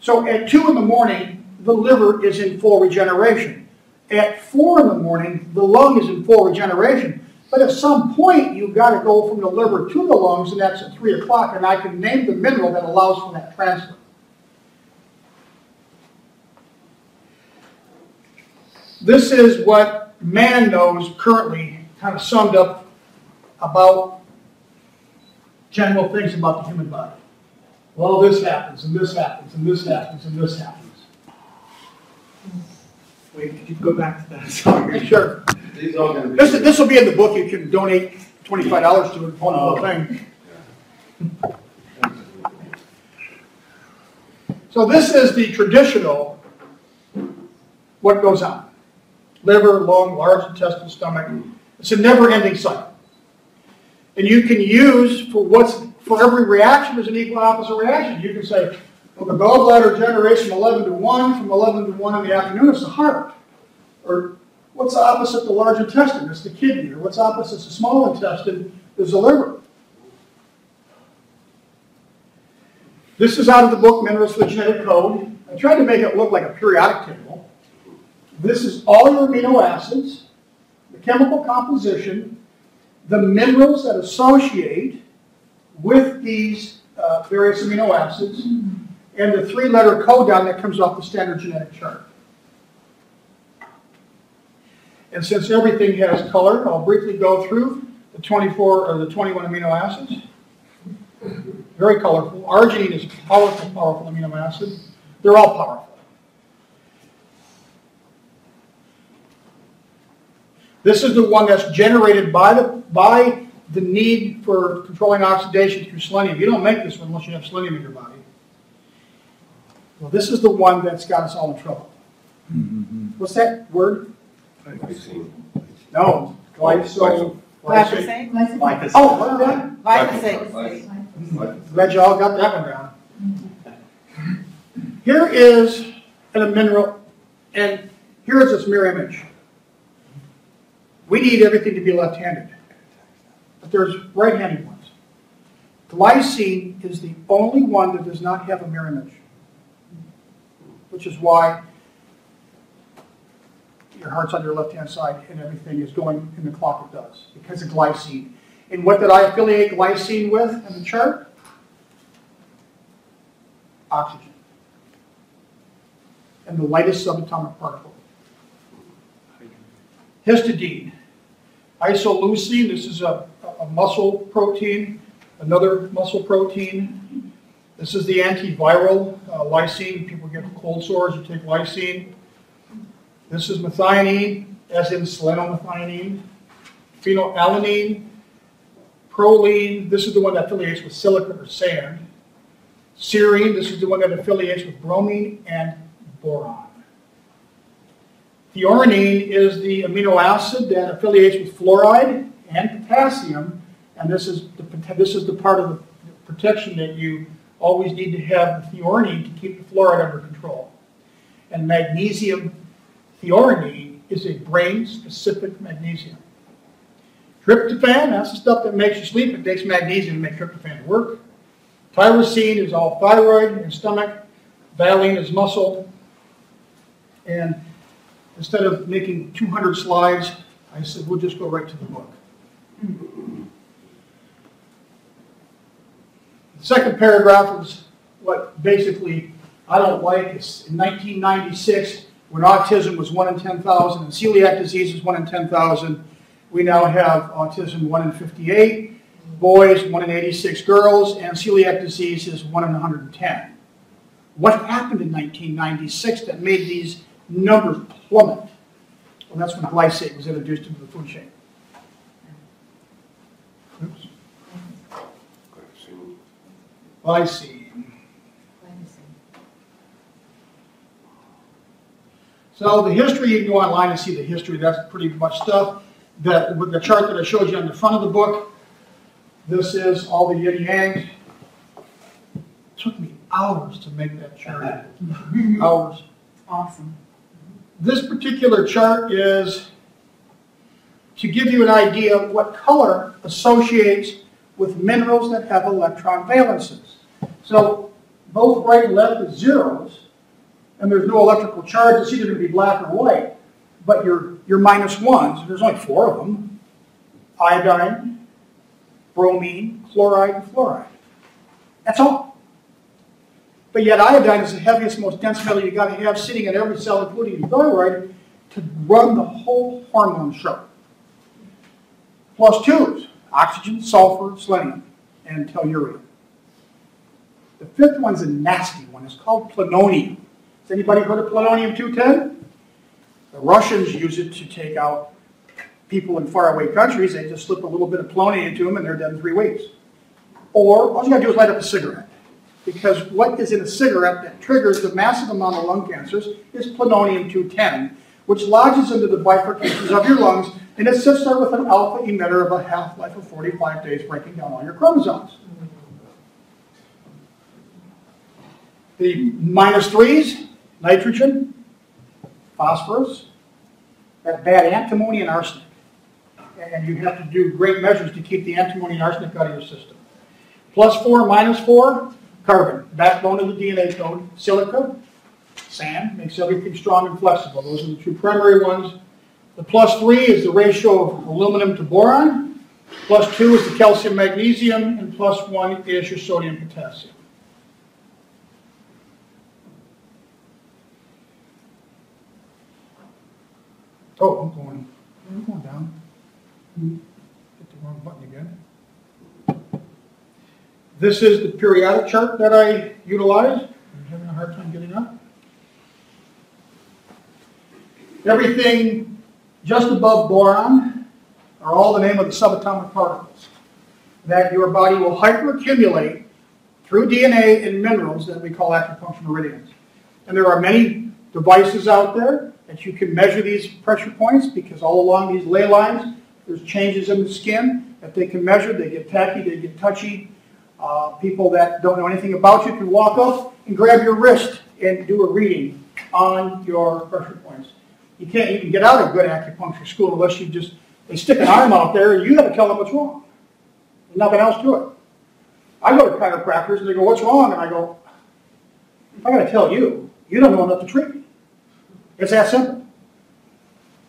So at two in the morning, the liver is in full regeneration. At four in the morning, the lung is in full regeneration. But at some point, you've got to go from the liver to the lungs, and that's at three o'clock, and I can name the mineral that allows for that transfer. This is what man knows currently, kind of summed up about general things about the human body. Well, this happens, and this happens, and this happens, and this happens. Wait, could you go back to that? Sorry. Sure. These all gonna be. This, this will be in the book, you can donate twenty-five dollars to it, one whole oh. thing. So this is the traditional, what goes on. Liver, lung, large intestine, stomach, it's a never-ending cycle. And you can use for what's, for every reaction, there's an equal opposite reaction. You can say, well, the gallbladder from eleven to one, from eleven to one in the afternoon, is the heart. Or What's opposite the large intestine? It's the kidney. Or what's opposite the small intestine is the liver. This is out of the book Minerals for the Genetic Code. I tried to make it look like a periodic table. This is all your amino acids, the chemical composition, the minerals that associate with these uh, various amino acids, and the three-letter codon that comes off the standard genetic chart. And since everything has color, I'll briefly go through the 24 or the 21 amino acids. Very colorful. Arginine is a powerful, powerful amino acid. They're all powerful. This is the one that's generated by the, by the need for controlling oxidation through selenium. You don't make this one unless you have selenium in your body. Well, this is the one that's got us all in trouble. What's that word? No, glycol. Glyphosate? Like Oh, what is that? Glyphosate. Glad you all got that one down. Here is a mineral, and here is its mirror image. We need everything to be left-handed, but there's right-handed ones. Glycine is the only one that does not have a mirror image, which is why your heart's on your left-hand side and everything is going in the clock it does, because of glycine. And what did I affiliate glycine with in the chart? Oxygen. And the lightest subatomic particle. Histidine. Isoleucine, this is a, a muscle protein, another muscle protein. This is the antiviral, uh, lysine. Cold sores, you take lysine. This is methionine, as in selenomethionine. Phenylalanine, proline, this is the one that affiliates with silicon or sand. Serine, this is the one that affiliates with bromine and boron. Threonine is the amino acid that affiliates with fluoride and potassium, and this is the, this is the part of the protection that you always need to have the threonine to keep the fluoride under control. And magnesium threonine is a brain-specific magnesium. Tryptophan, that's the stuff that makes you sleep. It takes magnesium to make tryptophan work. Tyrosine is all thyroid and stomach. Valine is muscle. And instead of making 200 slides, I said, we'll just go right to the book. The second paragraph is what basically I don't like. It's in 1996, when autism was 1 in 10,000 and celiac disease is 1 in 10,000, we now have autism 1 in 58, boys 1 in 86 girls, and celiac disease is 1 in 110. What happened in 1996 that made these numbers plummet? Well, that's when glyphosate was introduced into the food chain. Glycine. So the history, you can go online and see the history. That's pretty much stuff. That with the chart that I showed you on the front of the book, this is all the yin yang. took me hours to make that chart. hours. Awesome. This particular chart is to give you an idea of what color associates with minerals that have electron valences. So both right and left is zeros, and there's no electrical charge. It's either going to be black or white, but you're, you're minus ones, there's only four of them, iodine, bromine, chloride, and fluoride. That's all. But yet iodine is the heaviest, most dense metal you've got to have sitting in every cell, including your thyroid, to run the whole hormone show. Plus twos, oxygen, sulfur, selenium, and tellurium. The fifth one's a nasty one. It's called plutonium. Has anybody heard of plutonium-210? The Russians use it to take out people in faraway countries. They just slip a little bit of polonium into them and they're dead in three weeks. Or all you gotta do is light up a cigarette. Because what is in a cigarette that triggers the massive amount of lung cancers is plutonium-210, which lodges into the bifurcations of your lungs and it sits there with an alpha emitter of a half-life of 45 days, breaking down all your chromosomes. The minus threes, nitrogen, phosphorus, that bad antimony and arsenic. And you have to do great measures to keep the antimony and arsenic out of your system. Plus four, minus four, carbon, backbone of the DNA code, silica, sand, makes everything strong and flexible. Those are the two primary ones. The plus three is the ratio of aluminum to boron. Plus two is the calcium magnesium, and plus one is your sodium potassium. Oh, I'm going, I'm going down. Hmm, hit the wrong button again. This is the periodic chart that I utilize. I'm having a hard time getting up. Everything just above boron are all the name of the subatomic particles that your body will hyperaccumulate through DNA and minerals that we call acupuncture meridians. And there are many devices out there that you can measure these pressure points because all along these ley lines, there's changes in the skin that they can measure. They get tacky, they get touchy. Uh, people that don't know anything about you can walk up and grab your wrist and do a reading on your pressure points. You can't even get out of good acupuncture school unless you just, they stick an arm out there and you got to tell them what's wrong. There's nothing else to it. I go to chiropractors and they go, what's wrong? And I go, I got to tell you, you don't know enough to treat me. It's that simple.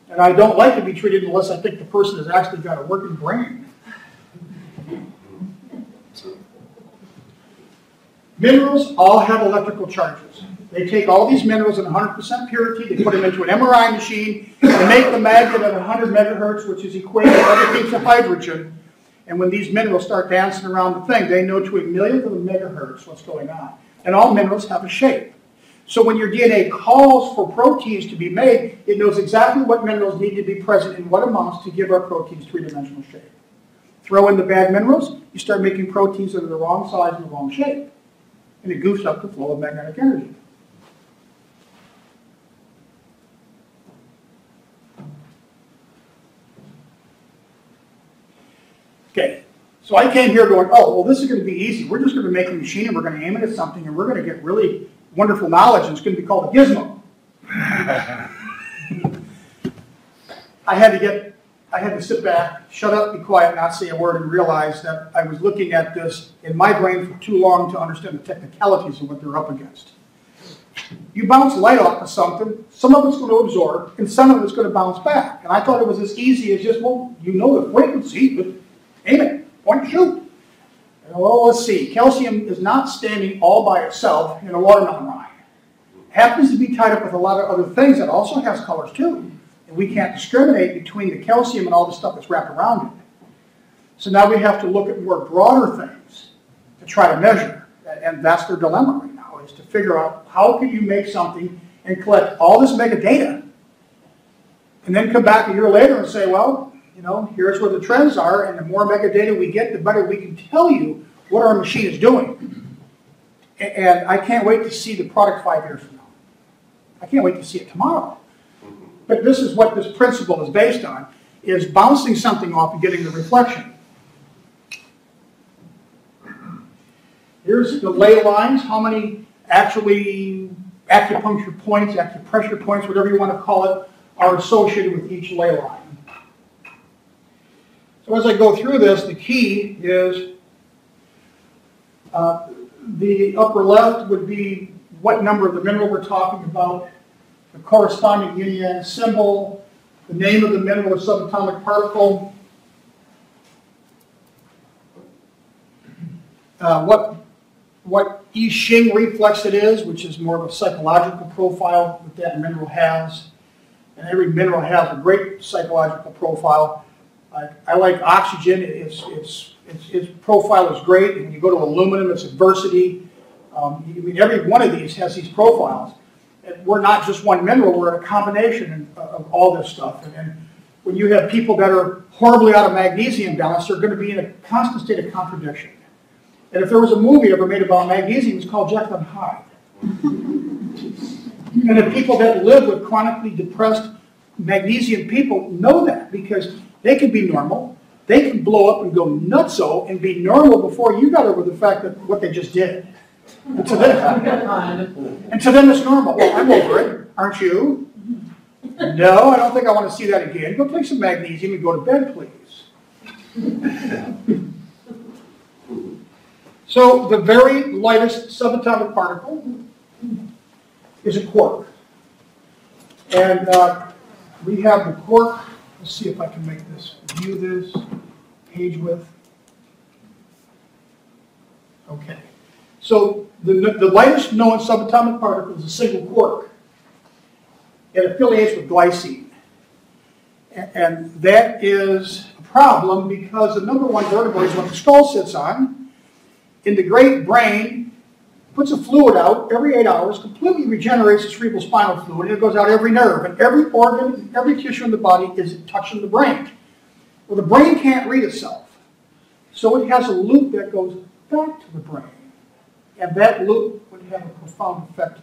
And I don't like to be treated unless I think the person has actually got a working brain. Minerals all have electrical charges. They take all these minerals in 100% purity, they put them into an MRI machine, they make the magnet at 100 megahertz, which is equated to everything to hydrogen. And when these minerals start dancing around the thing, they know to a millionth of a megahertz what's going on. And all minerals have a shape. So when your DNA calls for proteins to be made, it knows exactly what minerals need to be present in what amounts to give our proteins three-dimensional shape. Throw in the bad minerals, you start making proteins that are the wrong size and the wrong shape. And it goofs up the flow of magnetic energy. Okay, so I came here going, oh, well, this is going to be easy. We're just going to make a machine and we're going to aim it at something and we're going to get really wonderful knowledge and it's going to be called a gizmo. I had to get, I had to sit back, shut up, be quiet, not say a word and realize that I was looking at this in my brain for too long to understand the technicalities of what they're up against. You bounce light off of something, some of it's going to absorb and some of it's going to bounce back. And I thought it was as easy as just, well, you know the frequency, but aim it, point and shoot. Well, let's see. Calcium is not standing all by itself in a watermelon rind. It happens to be tied up with a lot of other things that also has colors too. And we can't discriminate between the calcium and all the stuff that's wrapped around it. So now we have to look at more broader things to try to measure. And that's their dilemma right now, is to figure out how can you make something and collect all this metadata and then come back a year later and say, well, you know, here's where the trends are, and the more metadata we get, the better we can tell you what our machine is doing. And I can't wait to see the product five years from now. I can't wait to see it tomorrow. But this is what this principle is based on, is bouncing something off and getting the reflection. Here's the ley lines, how many actually acupuncture points, acupressure points, whatever you want to call it, are associated with each ley line. So as I go through this, the key is uh, the upper left would be what number of the mineral we're talking about, the corresponding yin yang symbol, the name of the mineral or subatomic particle, uh, what what I reflex it is, which is more of a psychological profile that that mineral has. And every mineral has a great psychological profile. I, like oxygen. It's, it's, it's, its profile is great. And you go to aluminum, it's adversity. Um, I mean, every one of these has these profiles. And we're not just one mineral. We're a combination of, of all this stuff. And, and when you have people that are horribly out of magnesium balance, they're going to be in a constant state of contradiction. And if there was a movie ever made about magnesium, it's called Jekyll and Hyde. and the people that live with chronically depressed magnesium people know that because they can be normal, they can blow up and go nutso and be normal before you got over the fact that what they just did. And to them, and to them it's normal. Well, I'm over it, aren't you? No, I don't think I want to see that again. Go take some magnesium and go to bed, please. So the very lightest subatomic particle is a quark. And uh, we have the quark. Let's see if I can make this, view this, page width. Okay. So the, the lightest known subatomic particle is a single quark. It affiliates with glycine. And that is a problem because the number one vertebrae is what the skull sits on in the great brain, puts a fluid out every eight hours, completely regenerates the cerebral spinal fluid, and it goes out every nerve. And every organ, and every tissue in the body is touching the brain. Well, the brain can't read itself. So it has a loop that goes back to the brain. And that loop would have a profound effect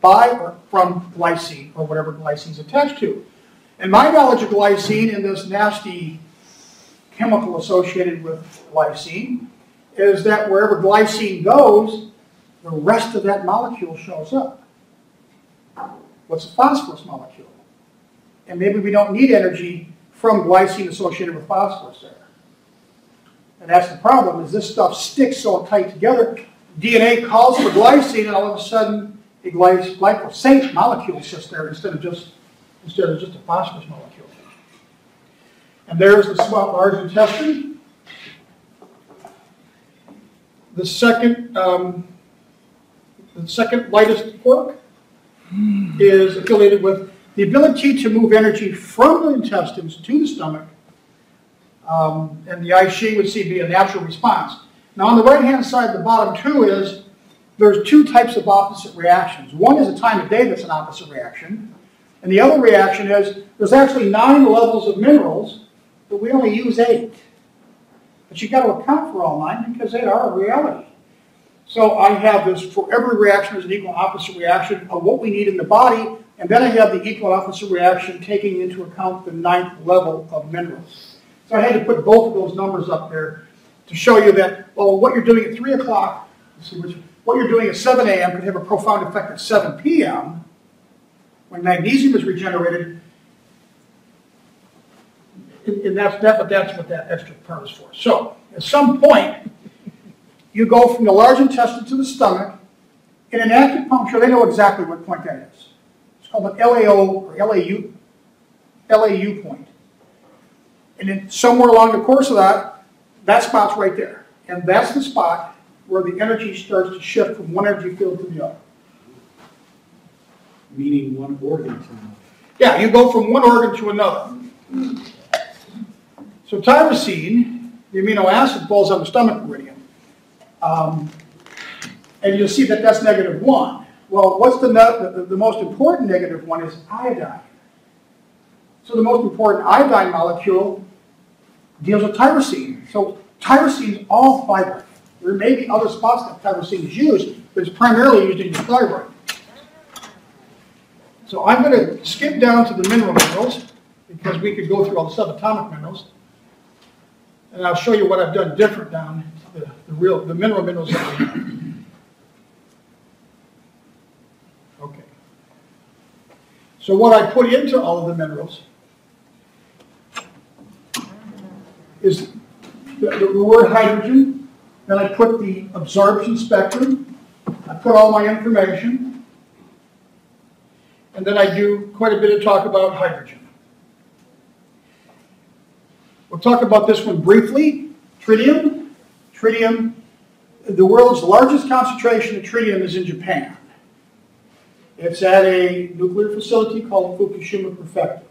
by or from glycine, or whatever glycine is attached to. And my knowledge of glycine and this nasty chemical associated with glycine is that wherever glycine goes, the rest of that molecule shows up. What's a phosphorus molecule? And maybe we don't need energy from glycine associated with phosphorus there. And that's the problem, is this stuff sticks so tight together. DNA calls for glycine, and all of a sudden, a glyphosate molecule sits there instead of just instead of just a phosphorus molecule. And there's the small large intestine. The second, um, the second lightest quark, is affiliated with the ability to move energy from the intestines to the stomach. Um, and the IC would see be a natural response. Now, on the right-hand side, the bottom two is there's two types of opposite reactions. One is a time of day that's an opposite reaction, and the other reaction is there's actually nine levels of minerals, but we only use eight. But you've got to account for all nine because they are a reality. So I have this, for every reaction, there's an equal opposite reaction of what we need in the body, and then I have the equal opposite reaction taking into account the ninth level of minerals. So I had to put both of those numbers up there to show you that, well, what you're doing at 3 o'clock, what you're doing at 7 a.m. could have a profound effect at 7 p.m. when magnesium is regenerated. And that's, that, but that's what that extra part is for. So, at some point, you go from the large intestine to the stomach. In an acupuncture, they know exactly what point that is. It's called an LAO or LAU, LAU point. And then somewhere along the course of that, that spot's right there. And that's the spot where the energy starts to shift from one energy field to the other. Meaning one organ to another. Yeah, you go from one organ to another. So tyrosine, the amino acid, falls on the stomach meridian. Um, and you'll see that that's negative one. Well, what's the, the, the most important negative one is iodine. So the most important iodine molecule deals with tyrosine. So tyrosine is all fiber. There may be other spots that tyrosine is used, but it's primarily used in your thyroid. So I'm going to skip down to the mineral minerals because we could go through all the subatomic minerals. And I'll show you what I've done different down the, real, the mineral minerals that we have. Okay. So what I put into all of the minerals is the, the word hydrogen, then I put the absorption spectrum, I put all my information, and then I do quite a bit of talk about hydrogen. We'll talk about this one briefly. Tritium. Tritium, the world's largest concentration of tritium is in Japan. It's at a nuclear facility called Fukushima Prefecture.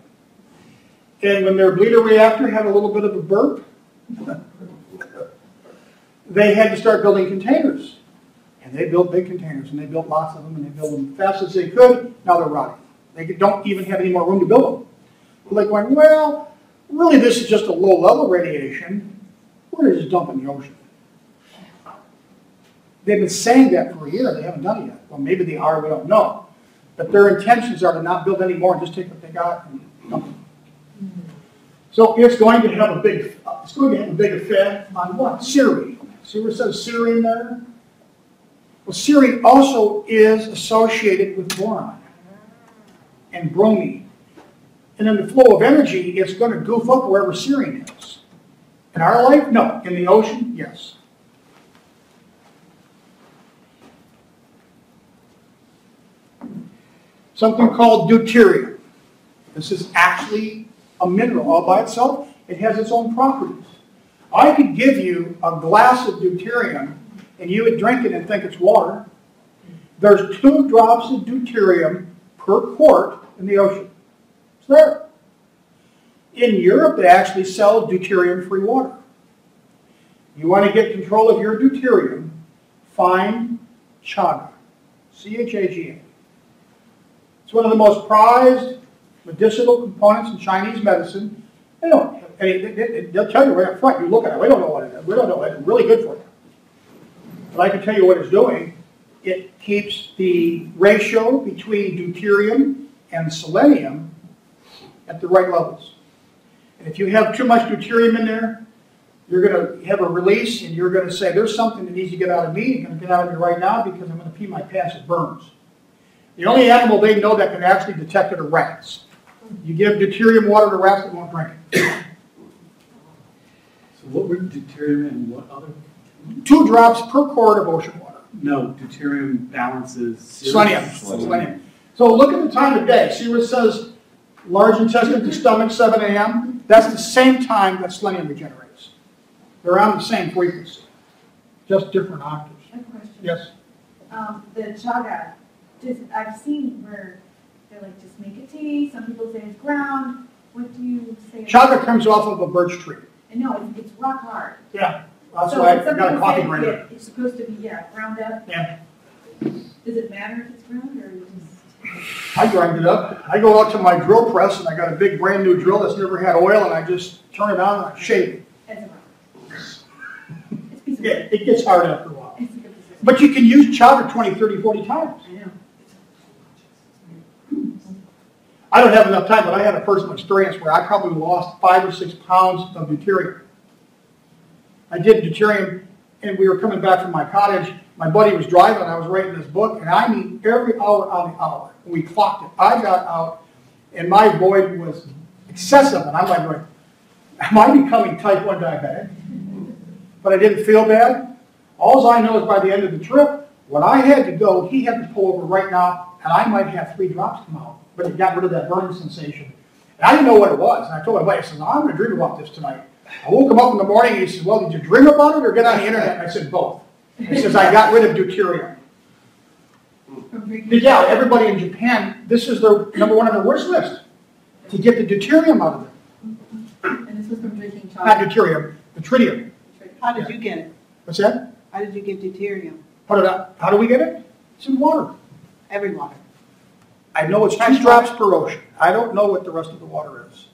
And when their breeder reactor had a little bit of a burp, they had to start building containers. And they built big containers, and they built lots of them, and they built them as fast as they could. Now they're rotting. They don't even have any more room to build them. But They're going, well, really this is just a low-level radiation. We're just dumping the ocean. They've been saying that for a year. They haven't done it yet. Well, maybe they are. We don't know. But their intentions are to not build any more and just take what they got and dump it. Mm-hmm. So it's going to have a big, it's going to have a big effect on what? Serine. See where it says serine there? Well, serine also is associated with boron and bromine. And in the flow of energy, it's going to goof up wherever serine is. In our life, no. In the ocean, yes. Something called deuterium. This is actually a mineral all by itself. It has its own properties. I could give you a glass of deuterium and you would drink it and think it's water. There's two drops of deuterium per quart in the ocean. It's there. In Europe, they actually sell deuterium-free water. You want to get control of your deuterium, find chaga, C-H-A-G-A. It's one of the most prized medicinal components in Chinese medicine. They don't have any, they, they, they'll tell you right up front, you look at it, we don't know what it is, we don't know, it's really good for you. But I can tell you what it's doing. It keeps the ratio between deuterium and selenium at the right levels. And if you have too much deuterium in there, you're going to have a release and you're going to say, there's something that needs to get out of me, it's going to get out of me right now because I'm going to pee my pants, it burns. The only animal they know that can actually detect it are rats. You give deuterium water to rats, they won't drink it. So what were deuterium and what other? Two drops per quart of ocean water. No, deuterium balances. Selenium. Selenium. So look at the time of day. See where it says large intestine to stomach, 7 a.m.? That's the same time that selenium regenerates. They're on the same frequency, just different octaves. I have a question. Yes? um, the chaga, just, I've seen where they're like, just make a tea, some people say it's ground, what do you say? Chaga comes off of a birch tree. And no, it's, it's rock hard. Yeah, that's So why I got a coffee say grinder. it- It's supposed to be, yeah, ground up. Yeah. Does it matter if it's ground or just? I grind it up. I go out to my drill press and I got a big brand new drill that's never had oil and I just turn it on and I shake it. As a rock? It's a piece of Yeah, it gets hard after a while. It's a good piece of wood. But you can use chaga 20, 30, 40 times. I know. I don't have enough time, but I had a personal experience where I probably lost five or six pounds of deuterium. I did deuterium, and we were coming back from my cottage. My buddy was driving, I was writing this book, and I mean, every hour on the hour, we clocked it. I got out, and my void was excessive, and I'm like, am I becoming type 1 diabetic? But I didn't feel bad. Alls I know is by the end of the trip, when I had to go, he had to pull over right now, and I might have three drops come out, but it got rid of that burning sensation. And I didn't know what it was, and I told my wife, I said, no, I'm gonna dream about this tonight. I woke him up in the morning, and he said, well, did you dream about it or get on the internet? And I said, both. He says, I got rid of deuterium. But yeah, everybody in Japan, this is their number one on their worst list, to get the deuterium out of it. And this was from drinking Not chocolate. deuterium, the tritium. How did you get it? What's that? How did you get deuterium? How did I, how do we get it? It's in water. Every water. I know it's two drops per ocean. I don't know what the rest of the water is.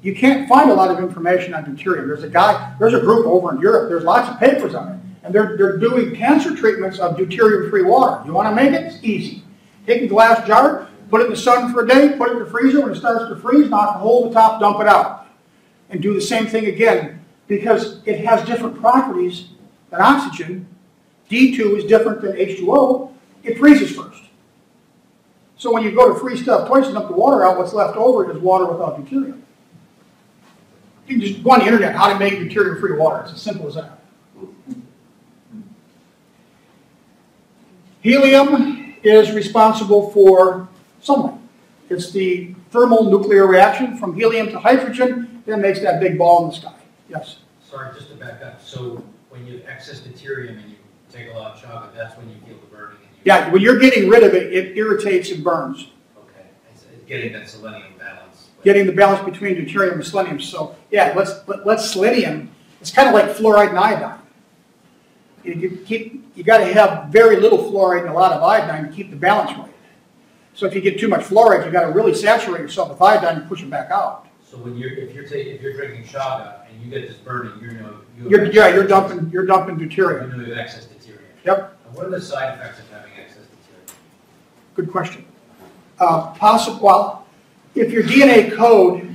You can't find a lot of information on deuterium. There's a guy, there's a group over in Europe, there's lots of papers on it. And they're, they're doing cancer treatments of deuterium-free water. You want to make it? It's easy. Take a glass jar, put it in the sun for a day, put it in the freezer. When it starts to freeze, knock the hole in the top, dump it out. And do the same thing again because it has different properties than oxygen. D2 is different than H2O. It freezes first. So when you go to freeze stuff twice and dump the water out, what's left over is water without deuterium. You can just go on the internet, how to make deuterium-free water. It's as simple as that. Helium is responsible for sunlight. It's the thermal nuclear reaction from helium to hydrogen that makes that big ball in the sky. Yes. Sorry, just to back up, so when you have excess deuterium and you take a lot of chocolate, that's when you feel the burning. Yeah, when you're getting rid of it, it irritates and burns. Okay, it's, getting that selenium balance. Getting the balance between deuterium and selenium. So yeah, let's let, let's selenium. It's kind of like fluoride and iodine. You, you keep you got to have very little fluoride and a lot of iodine to keep the balance right. So if you get too much fluoride, you got to really saturate yourself with iodine and push it back out. So when you're, if you're taking, if you're drinking chaga and you get this burning, you know. you yeah, you're dumping you're dumping deuterium. You know you have excess deuterium. Yep. What are the side effects of having excess deuterium? Good question. Uh, possible, well, if your DNA code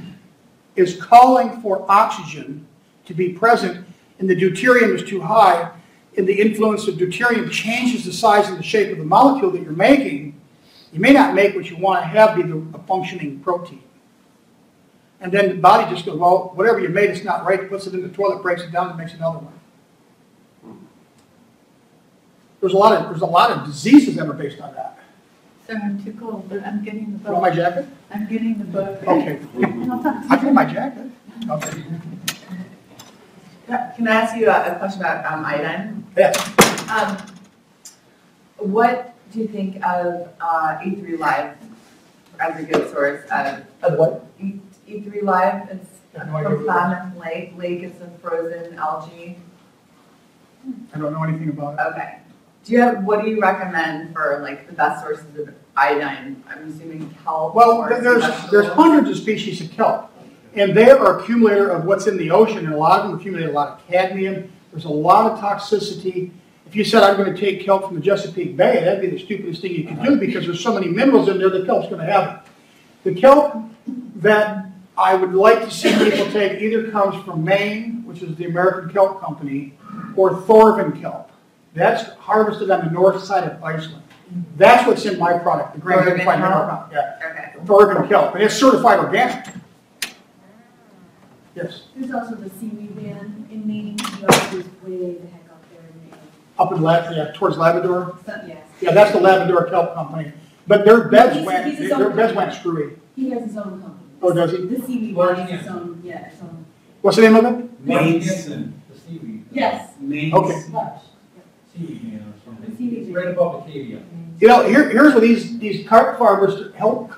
is calling for oxygen to be present and the deuterium is too high, and the influence of deuterium changes the size and the shape of the molecule that you're making, you may not make what you want to have be the, a functioning protein. And then the body just goes, well, whatever you made, it's not right, puts it in the toilet, breaks it down, and makes another one. There's a lot of, there's a lot of diseases that are based on that. Sir, I'm too cold, but I'm getting the Want my jacket? I'm getting the book. Okay. I get my jacket. Okay. Can I ask you a a question about um, iodine? Yes. Um, What do you think of uh, E3 Live as a good source of? Of what? E- E3 Live, is no from what that Lake, Lake is a frozen algae. I don't know anything about it. Okay. Do you have, what do you recommend for like the best sources of iodine? I'm assuming kelp Well, or there's, there's hundreds of species of kelp. And they are accumulator of what's in the ocean, and a lot of them accumulate a lot of cadmium. There's a lot of toxicity. If you said, I'm gonna take kelp from the Chesapeake Bay, that'd be the stupidest thing you could do, because there's so many minerals in there, the kelp's gonna have it. The kelp that I would like to see people take either comes from Maine, which is the American Kelp Company, or Thorvin kelp. That's harvested on the north side of Iceland. That's what's in my product, the Grand Thorvin Unified Mineral kelp? Yeah. Okay. Thorvin kelp, and it's certified organic. Ah. Yes, There's also the seaweed ban in Maine, you know, way the heck up there in Maine. up in La, yeah, towards Labrador. So, yes. Yeah, that's the Labrador Kelp Company. But their beds He's- went, he's his their beds company. went screwy. He has his own company. Oh, does he? The seaweed Well, ban is his yeah. own, yeah, his own. What's the name of it? Mace and The seaweed. Yes. Mace. Okay. Lush. Seed man or something. Seed. Right above Acadia. You know, here, here's where these, these carp farmers, help,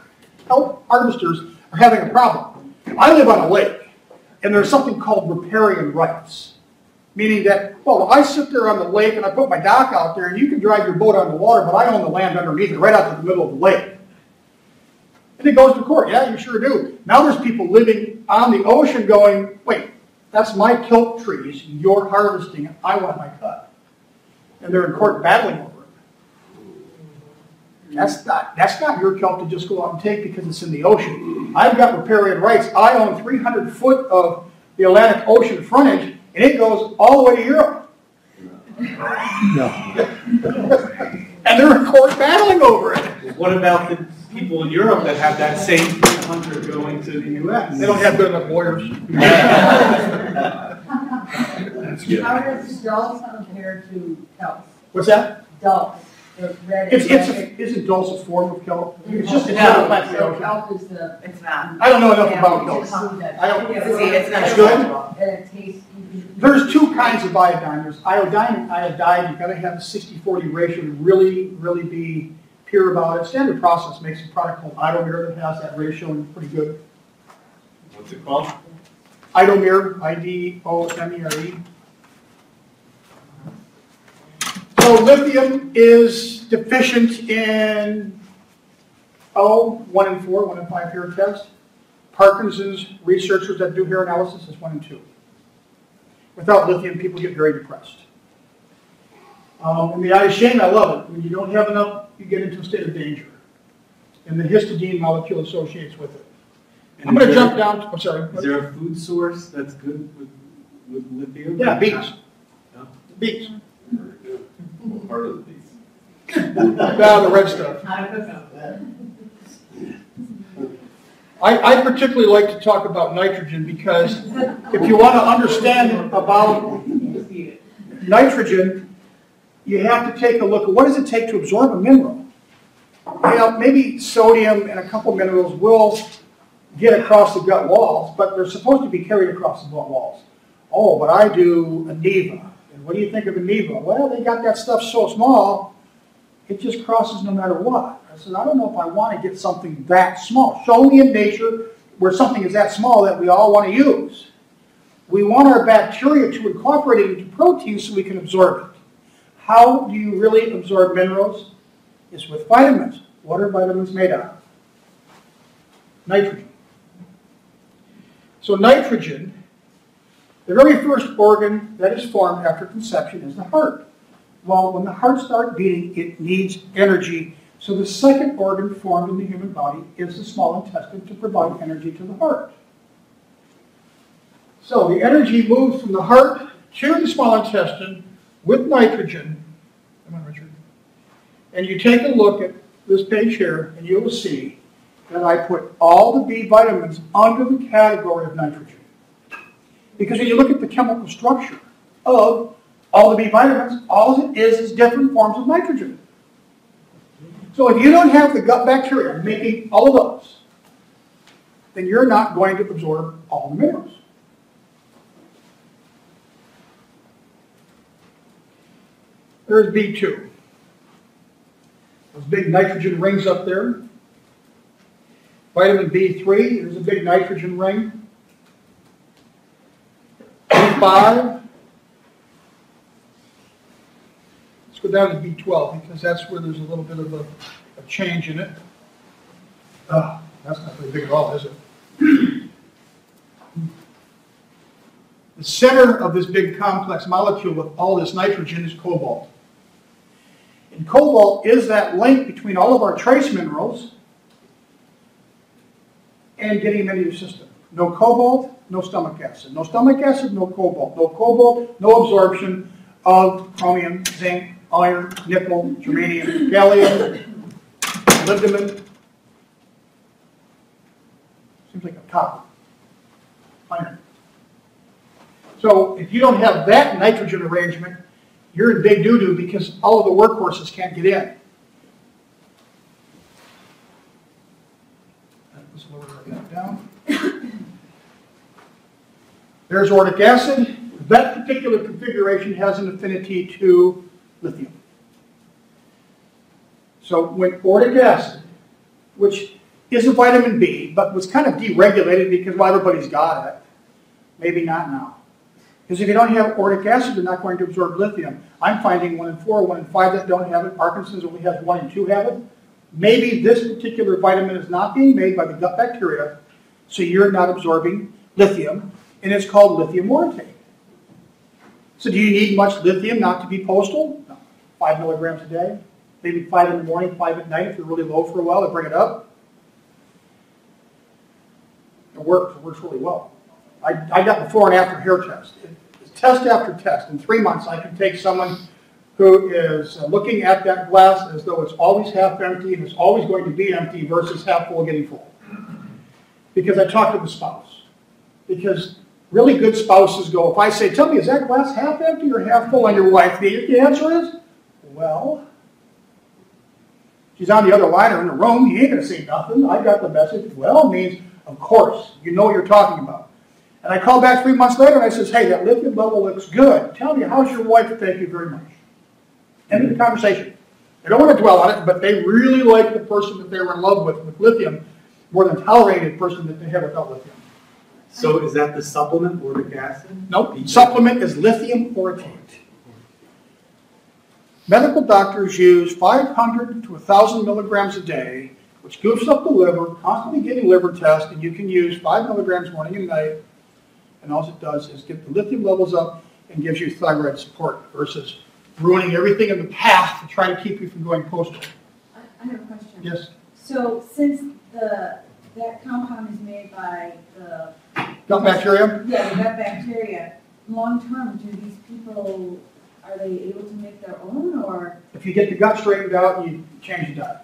help harvesters are having a problem. I live on a lake, and there's something called riparian rights. Meaning that, well, I sit there on the lake and I put my dock out there, and you can drive your boat on the water, but I own the land underneath it, right out to the middle of the lake. And it goes to court, yeah, you sure do. Now there's people living on the ocean going, wait, that's my kelp trees, you're harvesting it, I want my cut. And they're in court battling over it. That's not, that's not your kelp to just go out and take because it's in the ocean. I've got riparian rights. I own 300 foot of the Atlantic Ocean frontage, and it goes all the way to Europe. No. And they're in court battling over it. What about the people in Europe that have that same hunter going to the US? They don't have good enough lawyers. That's good. How does dulse compare to kelp? What's that? Dulse, the red. It's, it's, a- isn't dulse a form of kelp? It's just a No, different plant so kelp is the. It's not. I don't know enough about Yeah, it's kelp. a I don't- concept. See, it's not- It's good? And it tastes. There's two kinds of iodine. There's iodine and iodide. You've got to have a 60-40 ratio to really, really be pure about it. Standard Process makes a product called Idomir that has that ratio and pretty good. What's it called? Idomir, I-D-O-M-E-R-E. So lithium is deficient in, oh, one in four, one in five hair test. Parkinson's researchers that do hair analysis is one in two. Without lithium, people get very depressed. Um, and the eye of shame, I love it. When you don't have enough, you get into a state of danger. And the histidine molecule associates with it. And I'm going to is there- jump down, to, I'm sorry. Is there a food source that's good with, with lithium? Yeah, beets. No? Beets. Part of the piece. Ah, the red stuff. How to cook them. I, I particularly like to talk about nitrogen because if you want to understand about nitrogen, you have to take a look at what does it take to absorb a mineral. Know, maybe sodium and a couple minerals will get across the gut walls, but they're supposed to be carried across the gut walls. Oh, but I do Aneva. And what do you think of Aneva? Well, they got that stuff so small, it just crosses no matter what. I said, I don't know if I want to get something that small. Show me in nature where something is that small that we all want to use. We want our bacteria to incorporate it into proteins so we can absorb it. How do you really absorb minerals? It's with vitamins. What are vitamins made out of? Nitrogen. So nitrogen, the very first organ that is formed after conception is the heart. Well, when the heart starts beating, it needs energy. So the second organ formed in the human body is the small intestine to provide energy to the heart. So the energy moves from the heart to the small intestine with nitrogen. Come on, Richard. And you take a look at this page here, and you will see that I put all the B vitamins under the category of nitrogen. Because when you look at the chemical structure of all the B vitamins, all it is is different forms of nitrogen. So if you don't have the gut bacteria making all of those, then you're not going to absorb all the minerals. There's B2. Those big nitrogen rings up there. Vitamin B3, there's a big nitrogen ring. B5. Let's go down to B12 because that's where there's a little bit of a, a change in it. Ah, that's not very big at all, is it? The center of this big complex molecule with all this nitrogen is cobalt. And cobalt is that link between all of our trace minerals and getting them into your system. No cobalt, no stomach acid. No stomach acid, no cobalt. No cobalt, no absorption of chromium, zinc, iron, nickel, germanium, gallium, molybdenum. Seems like a copper. Iron. So if you don't have that nitrogen arrangement, you're in big doo-doo because all of the workhorses can't get in. Let's lower that down. There's orotic acid. That particular configuration has an affinity to lithium. So when uric acid, which is a vitamin B, but was kind of deregulated because well, everybody's got it, maybe not now. Because if you don't have uric acid, you're not going to absorb lithium. I'm finding one in four, one in five that don't have it. Parkinson's only has one in two have it. Maybe this particular vitamin is not being made by the gut bacteria, so you're not absorbing lithium, and it's called lithium orotate. So do you need much lithium not to be postal? No. Five milligrams a day, maybe five in the morning, five at night. If you're really low for a while, they bring it up. It works. It works really well. I, I got before and after hair test. Test after test. In three months, I can take someone who is uh, looking at that glass as though it's always half empty and it's always going to be empty versus half full getting full. Because I talk to the spouse. Because really good spouses go, if I say, tell me, is that glass half empty or half full on your wife? The, the answer is, well, she's on the other line or in the room. You ain't going to say nothing. I got the message. Well means, of course, you know what you're talking about. And I call back three months later and I says, hey, that lithium bubble looks good. Tell me, how's your wife? Thank you very much. End of the conversation. They don't want to dwell on it, but they really like the person that they were in love with, with lithium, more than tolerated person that they have without lithium. So is that the supplement, uric acid? Nope. Supplement is lithium orotate. Medical doctors use 500 to 1,000 milligrams a day, which goofs up the liver, constantly getting liver tests, and you can use 5 milligrams morning and night, and all it does is get the lithium levels up and gives you thyroid support versus ruining everything in the path to try to keep you from going postal. I, I have a question. Yes? So since the, that compound is made by the, Gut bacteria? yeah, the gut bacteria, long-term, do these people, are they able to make their own or? If you get the gut straightened out, you change the diet.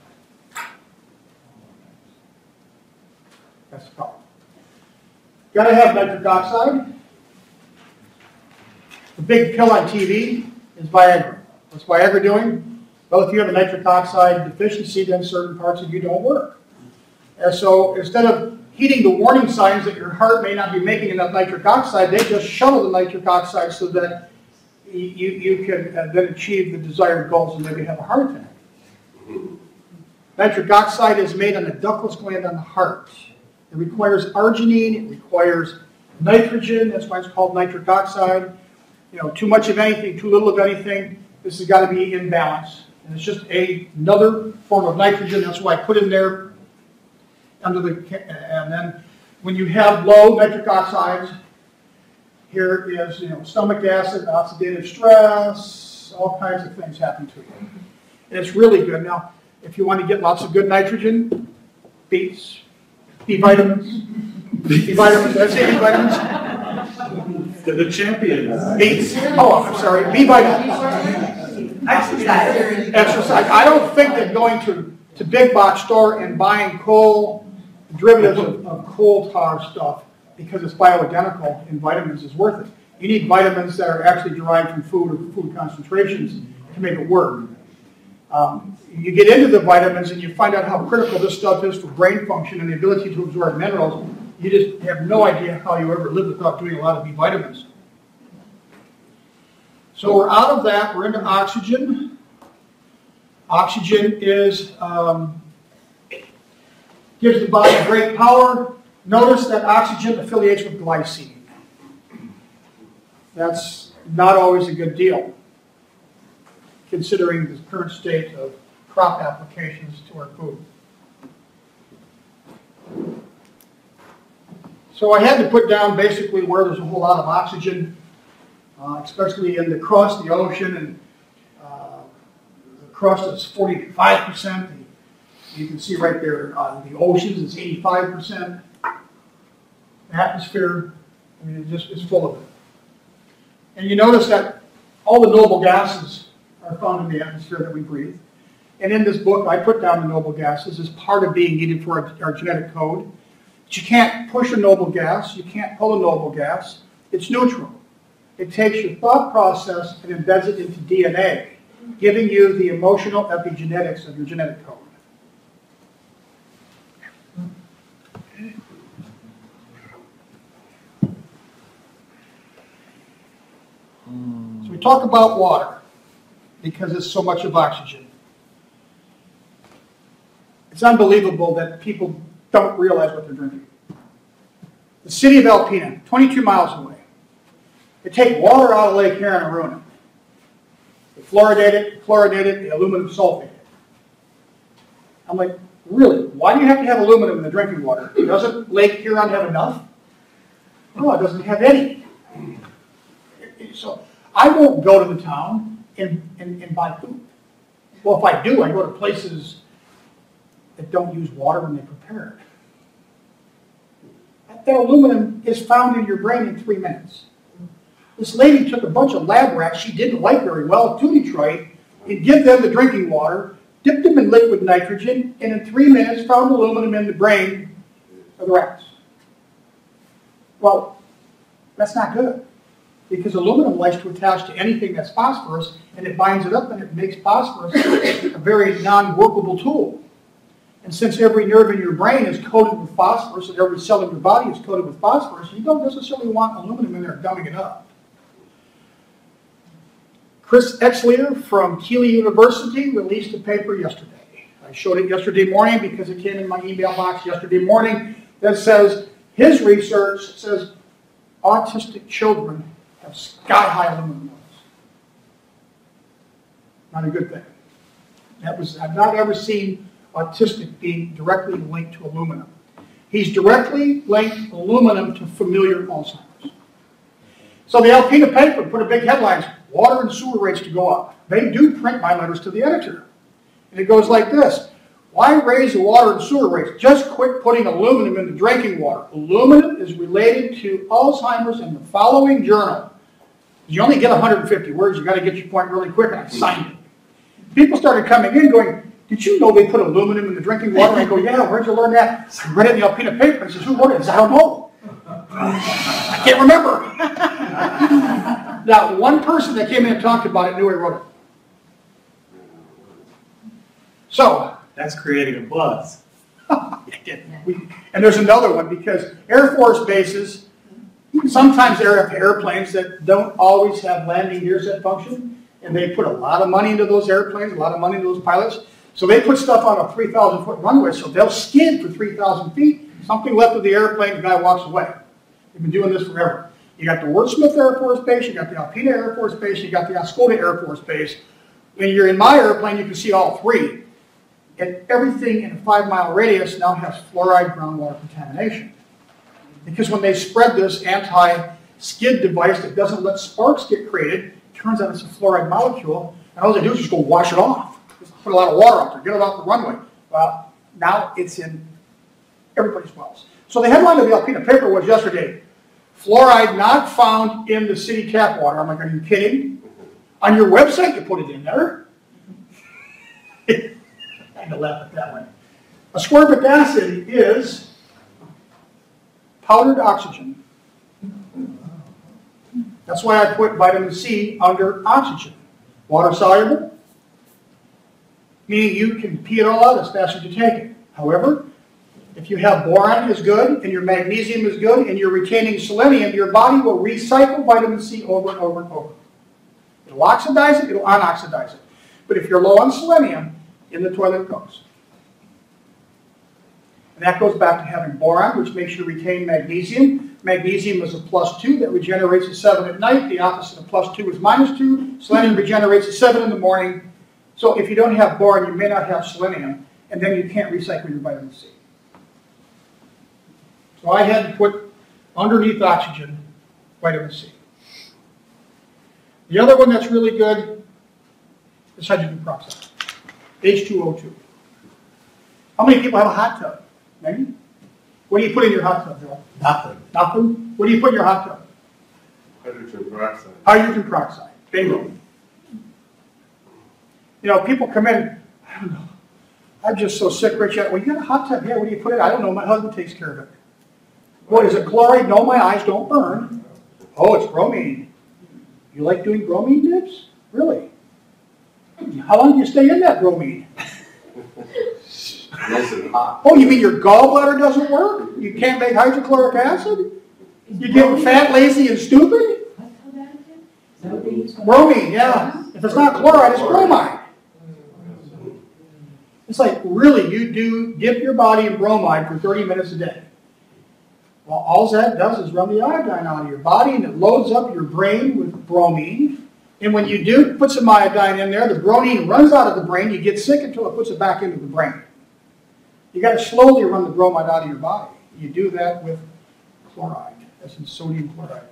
That's the problem. Gotta have nitric oxide. The big pill on TV is Viagra. What's Viagra doing? Well, if you have a nitric oxide deficiency, then certain parts of you don't work. And so instead of heeding the warning signs that your heart may not be making enough nitric oxide, they just shuttle the nitric oxide so that you, you can uh, then achieve the desired goals and maybe have a heart attack. Nitric oxide is made on the ductless gland on the heart. It requires arginine, it requires nitrogen, that's why it's called nitric oxide. You know, too much of anything, too little of anything, this has got to be in balance. And it's just a, another form of nitrogen, that's why I put in there under the, and then when you have low nitric oxides, here is, you know, stomach acid, oxidative stress, all kinds of things happen to you. And it's really good. Now, if you want to get lots of good nitrogen, beets, B vitamins, B vitamins, did I say B vitamins? They're the champions. Beets, oh, I'm sorry, B vitamins. Exercise. Exercise. I don't think that going to, to big box store and buying coal, derivatives of, of coal tar stuff, because it's bioidentical in vitamins is worth it. You need vitamins that are actually derived from food or food concentrations to make it work. Um, you get into the vitamins and you find out how critical this stuff is for brain function and the ability to absorb minerals. You just have no idea how you ever live without doing a lot of B vitamins. So we're out of that, we're into oxygen. Oxygen is, um, gives the body great power. Notice that oxygen affiliates with glycine. That's not always a good deal, considering the current state of crop applications to our food. So I had to put down basically where there's a whole lot of oxygen, uh, especially in the crust, the ocean, and uh, the crust is 45%. You can see right there, uh, the oceans is 85%. The atmosphere, I mean, it just is full of it. And you notice that all the noble gases are found in the atmosphere that we breathe. And in this book, I put down the noble gases as part of being needed for our, our genetic code. But you can't push a noble gas. You can't pull a noble gas. It's neutral. It takes your thought process and embeds it into DNA, giving you the emotional epigenetics of your genetic code. So we talk about water. Because it's so much of oxygen. It's unbelievable that people don't realize what they're drinking. The city of Alpena, 22 miles away, they take water out of Lake Huron and ruin it. They fluoridate it, chlorinate it, they aluminum sulfate it. I'm like, really? Why do you have to have aluminum in the drinking water? Doesn't Lake Huron have enough? No, it doesn't have any. So I won't go to the town and, and, and buy food. Well, if I do, I go to places that don't use water when they prepare it. That aluminum is found in your brain in three minutes. This lady took a bunch of lab rats she didn't like very well to Detroit and give them the drinking water, dipped them in liquid nitrogen, and in three minutes found aluminum in the brain of the rats. Well, that's not good because aluminum likes to attach to anything that's phosphorus and it binds it up and it makes phosphorus a very non-workable tool. And since every nerve in your brain is coated with phosphorus and every cell in your body is coated with phosphorus, you don't necessarily want aluminum in there gumming it up. Chris Exley from Keele University released a paper yesterday. I showed it yesterday morning because it came in my email box yesterday morning that says his research says autistic children sky-high aluminum levels. Not a good thing. That was, I've not ever seen autistic being directly linked to aluminum. He's directly linked aluminum to familial Alzheimer's. So the Alpena paper put a big headline, water and sewer rates to go up. They do print my letters to the editor. And it goes like this. Why raise the water and sewer rates? Just quit putting aluminum in the drinking water. Aluminum is related to Alzheimer's in the following journal. You only get 150 words. You got to get your point really quick, and I signed it. People started coming in going, did you know they put aluminum in the drinking water? I go, yeah, where'd you learn that? I read it in the Alpena paper. He says, who wrote it? I said, I don't know. I can't remember. now, one person that came in and talked about it knew I wrote it. So, That's creating a buzz. we- and there's another one because Air Force bases, sometimes there are airplanes that don't always have landing gears that function, and they put a lot of money into those airplanes, a lot of money into those pilots. So they put stuff on a 3,000 foot runway, so they'll skid for 3,000 feet. Something left of the airplane, the guy walks away. They've been doing this forever. You got the Wurtsmith Air Force Base, you got the Alpena Air Force Base, you got the Oscoda Air Force Base. When you're in my airplane, you can see all three. And everything in a five mile radius now has fluoride groundwater contamination. Because when they spread this anti-skid device that doesn't let sparks get created, turns out it's a fluoride molecule, and all they do is just go wash it off. Just put a lot of water out there, get it off the runway. Well, now it's in everybody's wells. So the headline of the Alpena paper was yesterday, fluoride not found in the city tap water. I'm like, are you kidding? On your website, you put it in there. I kind of laugh at that one. Ascorbic acid is powdered oxygen. That's why I put vitamin C under oxygen. Water soluble, meaning you can pee it all out as fast as you take it. However, if you have boron is good, and your magnesium is good, and you're retaining selenium, your body will recycle vitamin C over and over and over. It'll oxidize it, it'll unoxidize it. But if you're low on selenium, in the toilet goes. And that goes back to having boron, which makes you retain magnesium. Magnesium is a plus 2 that regenerates at 7 at night. The opposite of plus 2 is minus 2. Selenium regenerates at 7 in the morning. So if you don't have boron, you may not have selenium, and then you can't recycle your vitamin C. So I had to put underneath oxygen vitamin C. The other one that's really good is hydrogen peroxide, H2O2. How many people have a hot tub? Many? What do you put in your hot tub, Joel? Nothing. Nothing? What do you put in your hot tub? Hydrogen peroxide. Hydrogen peroxide. Bingo. Mm. You know, people come in, I don't know, I'm just so sick, Rich. Well, you got a hot tub here. What do you put in? I don't know. My husband takes care of it. What is it? Chloride? No, my eyes don't burn. Oh, it's bromine. You like doing bromine dips? Really? How long do you stay in that bromine? And. Uh, oh, you mean your gallbladder doesn't work? You can't make hydrochloric acid? You get fat, lazy, and stupid? Bromine, yeah. If it's not chloride, it's bromide. It's like, really, you do dip your body in bromide for 30 minutes a day. Well, all that does is run the iodine out of your body and it loads up your brain with bromine. And when you do put some iodine in there, the bromine runs out of the brain, you get sick until it puts it back into the brain. You got to slowly run the bromide out of your body. You do that with chloride, that's in sodium chloride.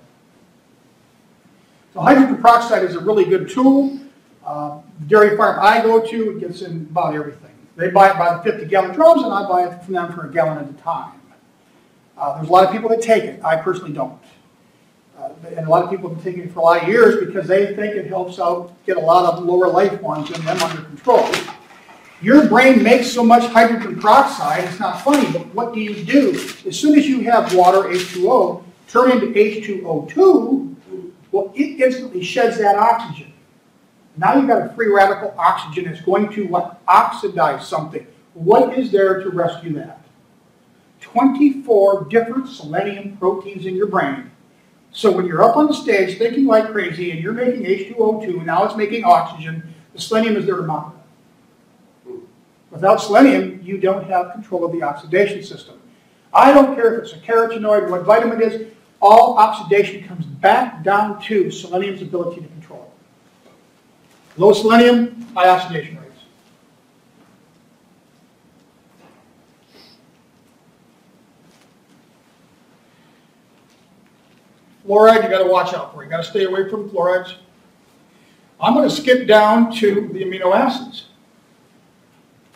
So hydrogen peroxide is a really good tool. Uh, dairy farm I go to, it gets in about everything. They buy it by the 50 gallon drums and I buy it from them for a gallon at a time. Uh, there's a lot of people that take it. I personally don't. Uh, and a lot of people have been taking it for a lot of years because they think it helps out get a lot of lower life forms in them under control. Your brain makes so much hydrogen peroxide, it's not funny, but what do you do? As soon as you have water, H2O, turn into H2O2, well, it instantly sheds that oxygen. Now you've got a free radical oxygen that's going to what? Oxidize something. What is there to rescue that? 24 different selenium proteins in your brain. So when you're up on the stage thinking like crazy and you're making H2O2, now it's making oxygen, the selenium is there to monitor. Without selenium, you don't have control of the oxidation system. I don't care if it's a carotenoid, what vitamin it is, all oxidation comes back down to selenium's ability to control it. Low selenium, high oxidation rates. Fluoride, you got to watch out for. You got to stay away from fluorides. I'm going to skip down to the amino acids.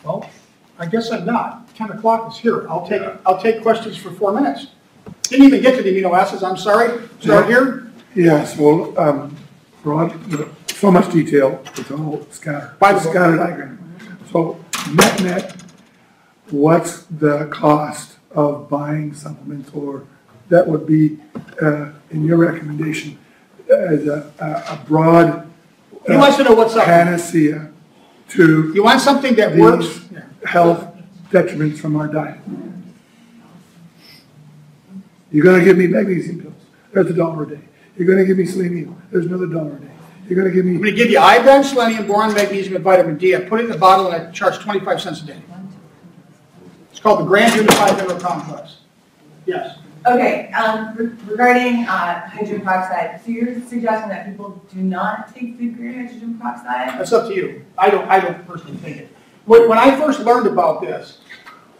Well, I guess I'm not. 10 o'clock is here. I'll take, I'll take questions for four minutes. Didn't even get to the amino acids, I'm sorry. Start here. Yes, well, um, broad, so much detail, it's all scattered. By the book. Scattered diagram. So net net, what's the cost of buying supplements or that would be, uh, in your recommendation, as a, a a broad He wants to know what's up. panacea to You want something that works? these health detriments from our diet? You're gonna give me magnesium pills, there's a dollar a day. You're gonna give me selenium, there's another dollar a day. You're gonna give I'm me, going to give you iodine, selenium, boron, magnesium, and vitamin D. I put it in a bottle and I charge 25 cents a day. It's called the Grand Unified Mineral Complex. Yes. Okay, um, re- regarding, uh, hydrogen peroxide, so you're suggesting that people do not take food grade hydrogen peroxide? That's up to you. I don't, I don't personally think it. When, when I first learned about this,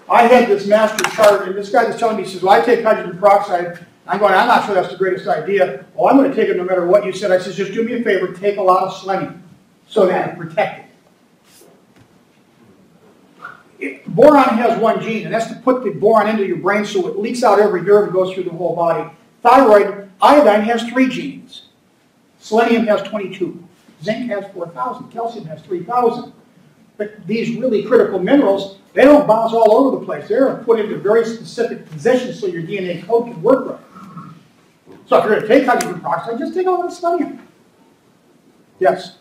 I had this master chart, and this guy was telling me, he says, well, I take hydrogen peroxide. I'm going, I'm not sure that's the greatest idea. Well, I'm gonna take it no matter what you said. I says, just do me a favor, take a lot of selenium, so that you protect it. It- Boron has one gene, and that's to put the boron into your brain so it leaks out every nerve and goes through the whole body. Thyroid, iodine has three genes. Selenium has 22. Zinc has 4,000. Calcium has 3,000. But these really critical minerals, they don't bounce all over the place. They're put into very specific positions so your DNA code can work right. So if you're going to take hydrogen peroxide, just take a little selenium. Yes.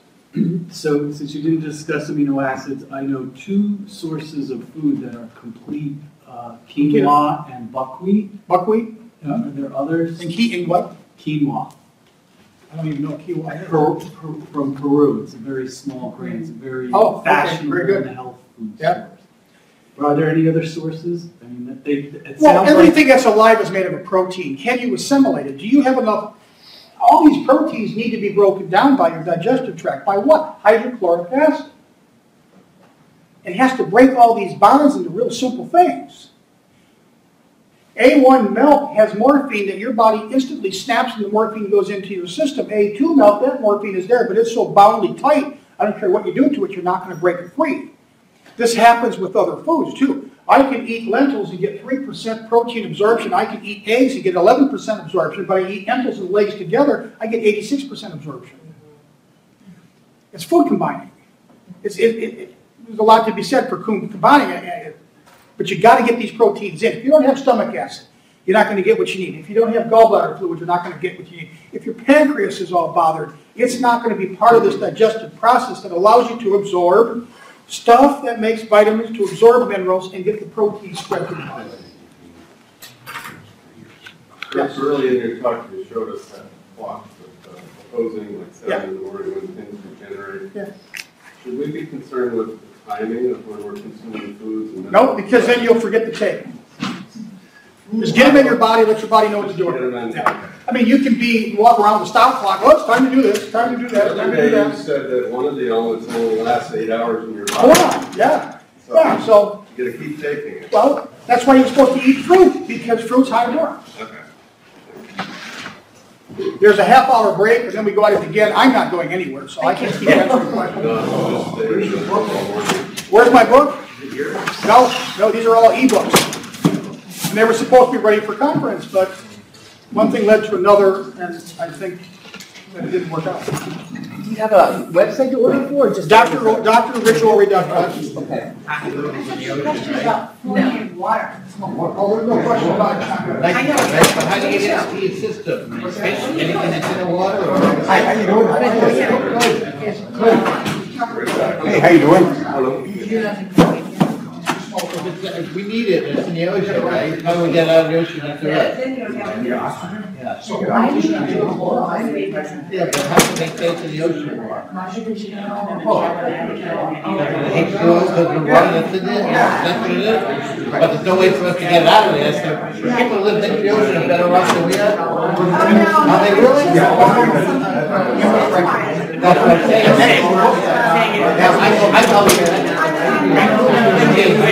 So since you didn't discuss amino acids, I know two sources of food that are complete, uh, quinoa and buckwheat. Buckwheat Uh, Are there others? and heat and what? Quinoa. I don't even know quinoa. Per- per- From Peru, it's a very small grain, it's a very Oh, okay, fashionable very good. in the health food Yeah. stores. But Are there any other sources? I mean, they, it Well, sounds like, everything that's alive is made of a protein. Can you assimilate it? Do you have enough? All these proteins need to be broken down by your digestive tract. By what? Hydrochloric acid. It has to break all these bonds into real simple things. A1 milk has morphine that your body instantly snaps and the morphine goes into your system. A2 milk, that morphine is there, but it's so boundly tight, I don't care what you do to it, you're not going to break it free. This happens with other foods too. I can eat lentils and get 3% protein absorption. I can eat eggs and get 11% absorption, but I eat lentils and legs together, I get 86% absorption. It's food combining. It's, it, it, it- there's a lot to be said for combining it, but you've got to get these proteins in. If you don't have stomach acid, you're not going to get what you need. If you don't have gallbladder fluid, you're not going to get what you need. If your pancreas is all bothered, it's not going to be part of this digestive process that allows you to absorb stuff that makes vitamins, to absorb minerals, and get the protein spread through the body. Chris, early in your talk, you showed us that box with uh, proposing like seven in the morning when things regenerate. Should we be concerned with the timing of when we're consuming foods? and No, because then you'll forget to take. Just get them in your body, let your body know what to do. I mean, you can be, walk around with a stop clock, oh, it's time to do this, it's time to do that, it's time to do day, you that. said that one of the elements only lasts eight hours in your Oh, body. yeah, yeah, So yeah, so, you gotta keep taking it. well, that's why you're supposed to eat fruit, because fruit's high endurance. Okay. There's a half hour break, and then we go at it again, I'm not going anywhere, so I can't keep answering questions. No, I'm just saying that all morning. Where's my book? No, no, these are all ebooks. And they were supposed to be ready for conference, but one thing led to another, and I think that it didn't work out. Do you have a website to order for, or just? Dr. Ro- Dr. Rich Olree, Dr. Okay. Question about fluorinated water. Oh, there's no question about it. I know. But how do you get it into your system? Fish, anything that's in the water or? Hi, how you doing? Hey, how you doing? If we need it, it's in the ocean, right? How do we get out of the ocean into it? Yeah. Yeah, but how can they stay in the ocean? H2O, because the water that's in there, that's what it is? But there's no way for us to get it out of there, so people who live in the ocean are better off than we are. Are they really? That's what I'm saying. Yeah, I know, I know that. That was back stuff related to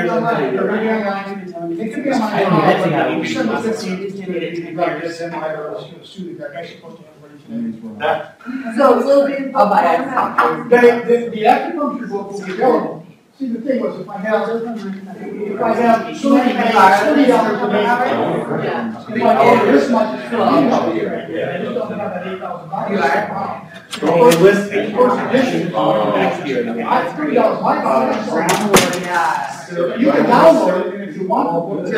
glue. It could be on my. phone. Send the 15, you got this, and I was gonna sue the guy, I'm supposed to have ready today. So a little bit of. The, the, oh, the acupuncture book will be available. See, the thing was, if I have, if I have so many guys, thirty dollars a day. If I order this much, it's still eight dollars. I just don't have that eight thousand dollars. So first, first edition, I, thirty dollars, my God, that's. You can download it, if you want. If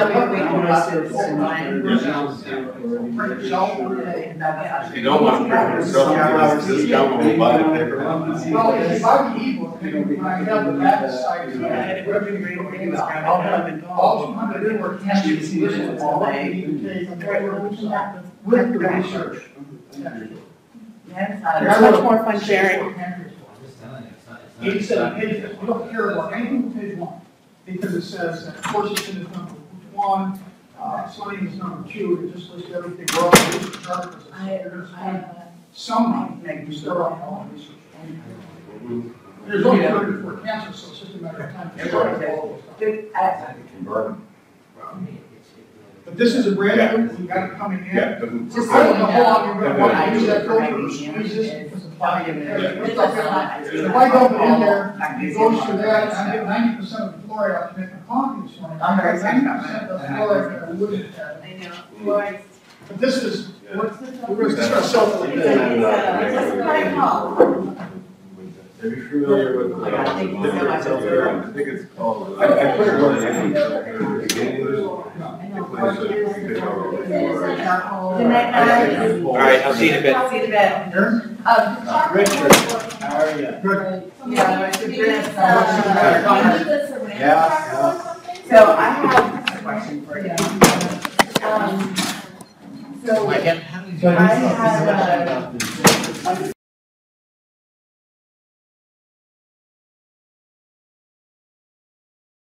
you don't want to print yourself, this discount will buy the paper. Well, if you buy the ebook, I have the back side. of it. I'll have all two hundred in work tested, see this is all I need to take, and then with the research. It's much more fun sharing. Eighty-seven pages, we don't care about anything but page one, because it says that quercetin is number one, uh, sodium is number two, it just lists everything, we're all research articles. There's Some money, you start off all the research. There's only thirty for cancer, so it's just a matter of time. to start all of this. But this is a brand new, we got it coming in. Yeah, doesn't- Just I don't know how long you're gonna want to use that filter, or squeeze this, because it's fine. If I dump it in there, it goes through that, and I get ninety percent of the fluoride out to make my coffee this morning. I'm very Ninety percent of the fluoride that I wouldn't have. I know. Fluoride. But this is, What's the? we're just gonna sell it like that. What's the protocol? Are you familiar with the? I think. Uh, I think it's called. I. All right, I'll see you in a bit. I'll see you in a bit. Richard, how are you? Good. Yeah, yeah. So I have a question for you. Um, so I have a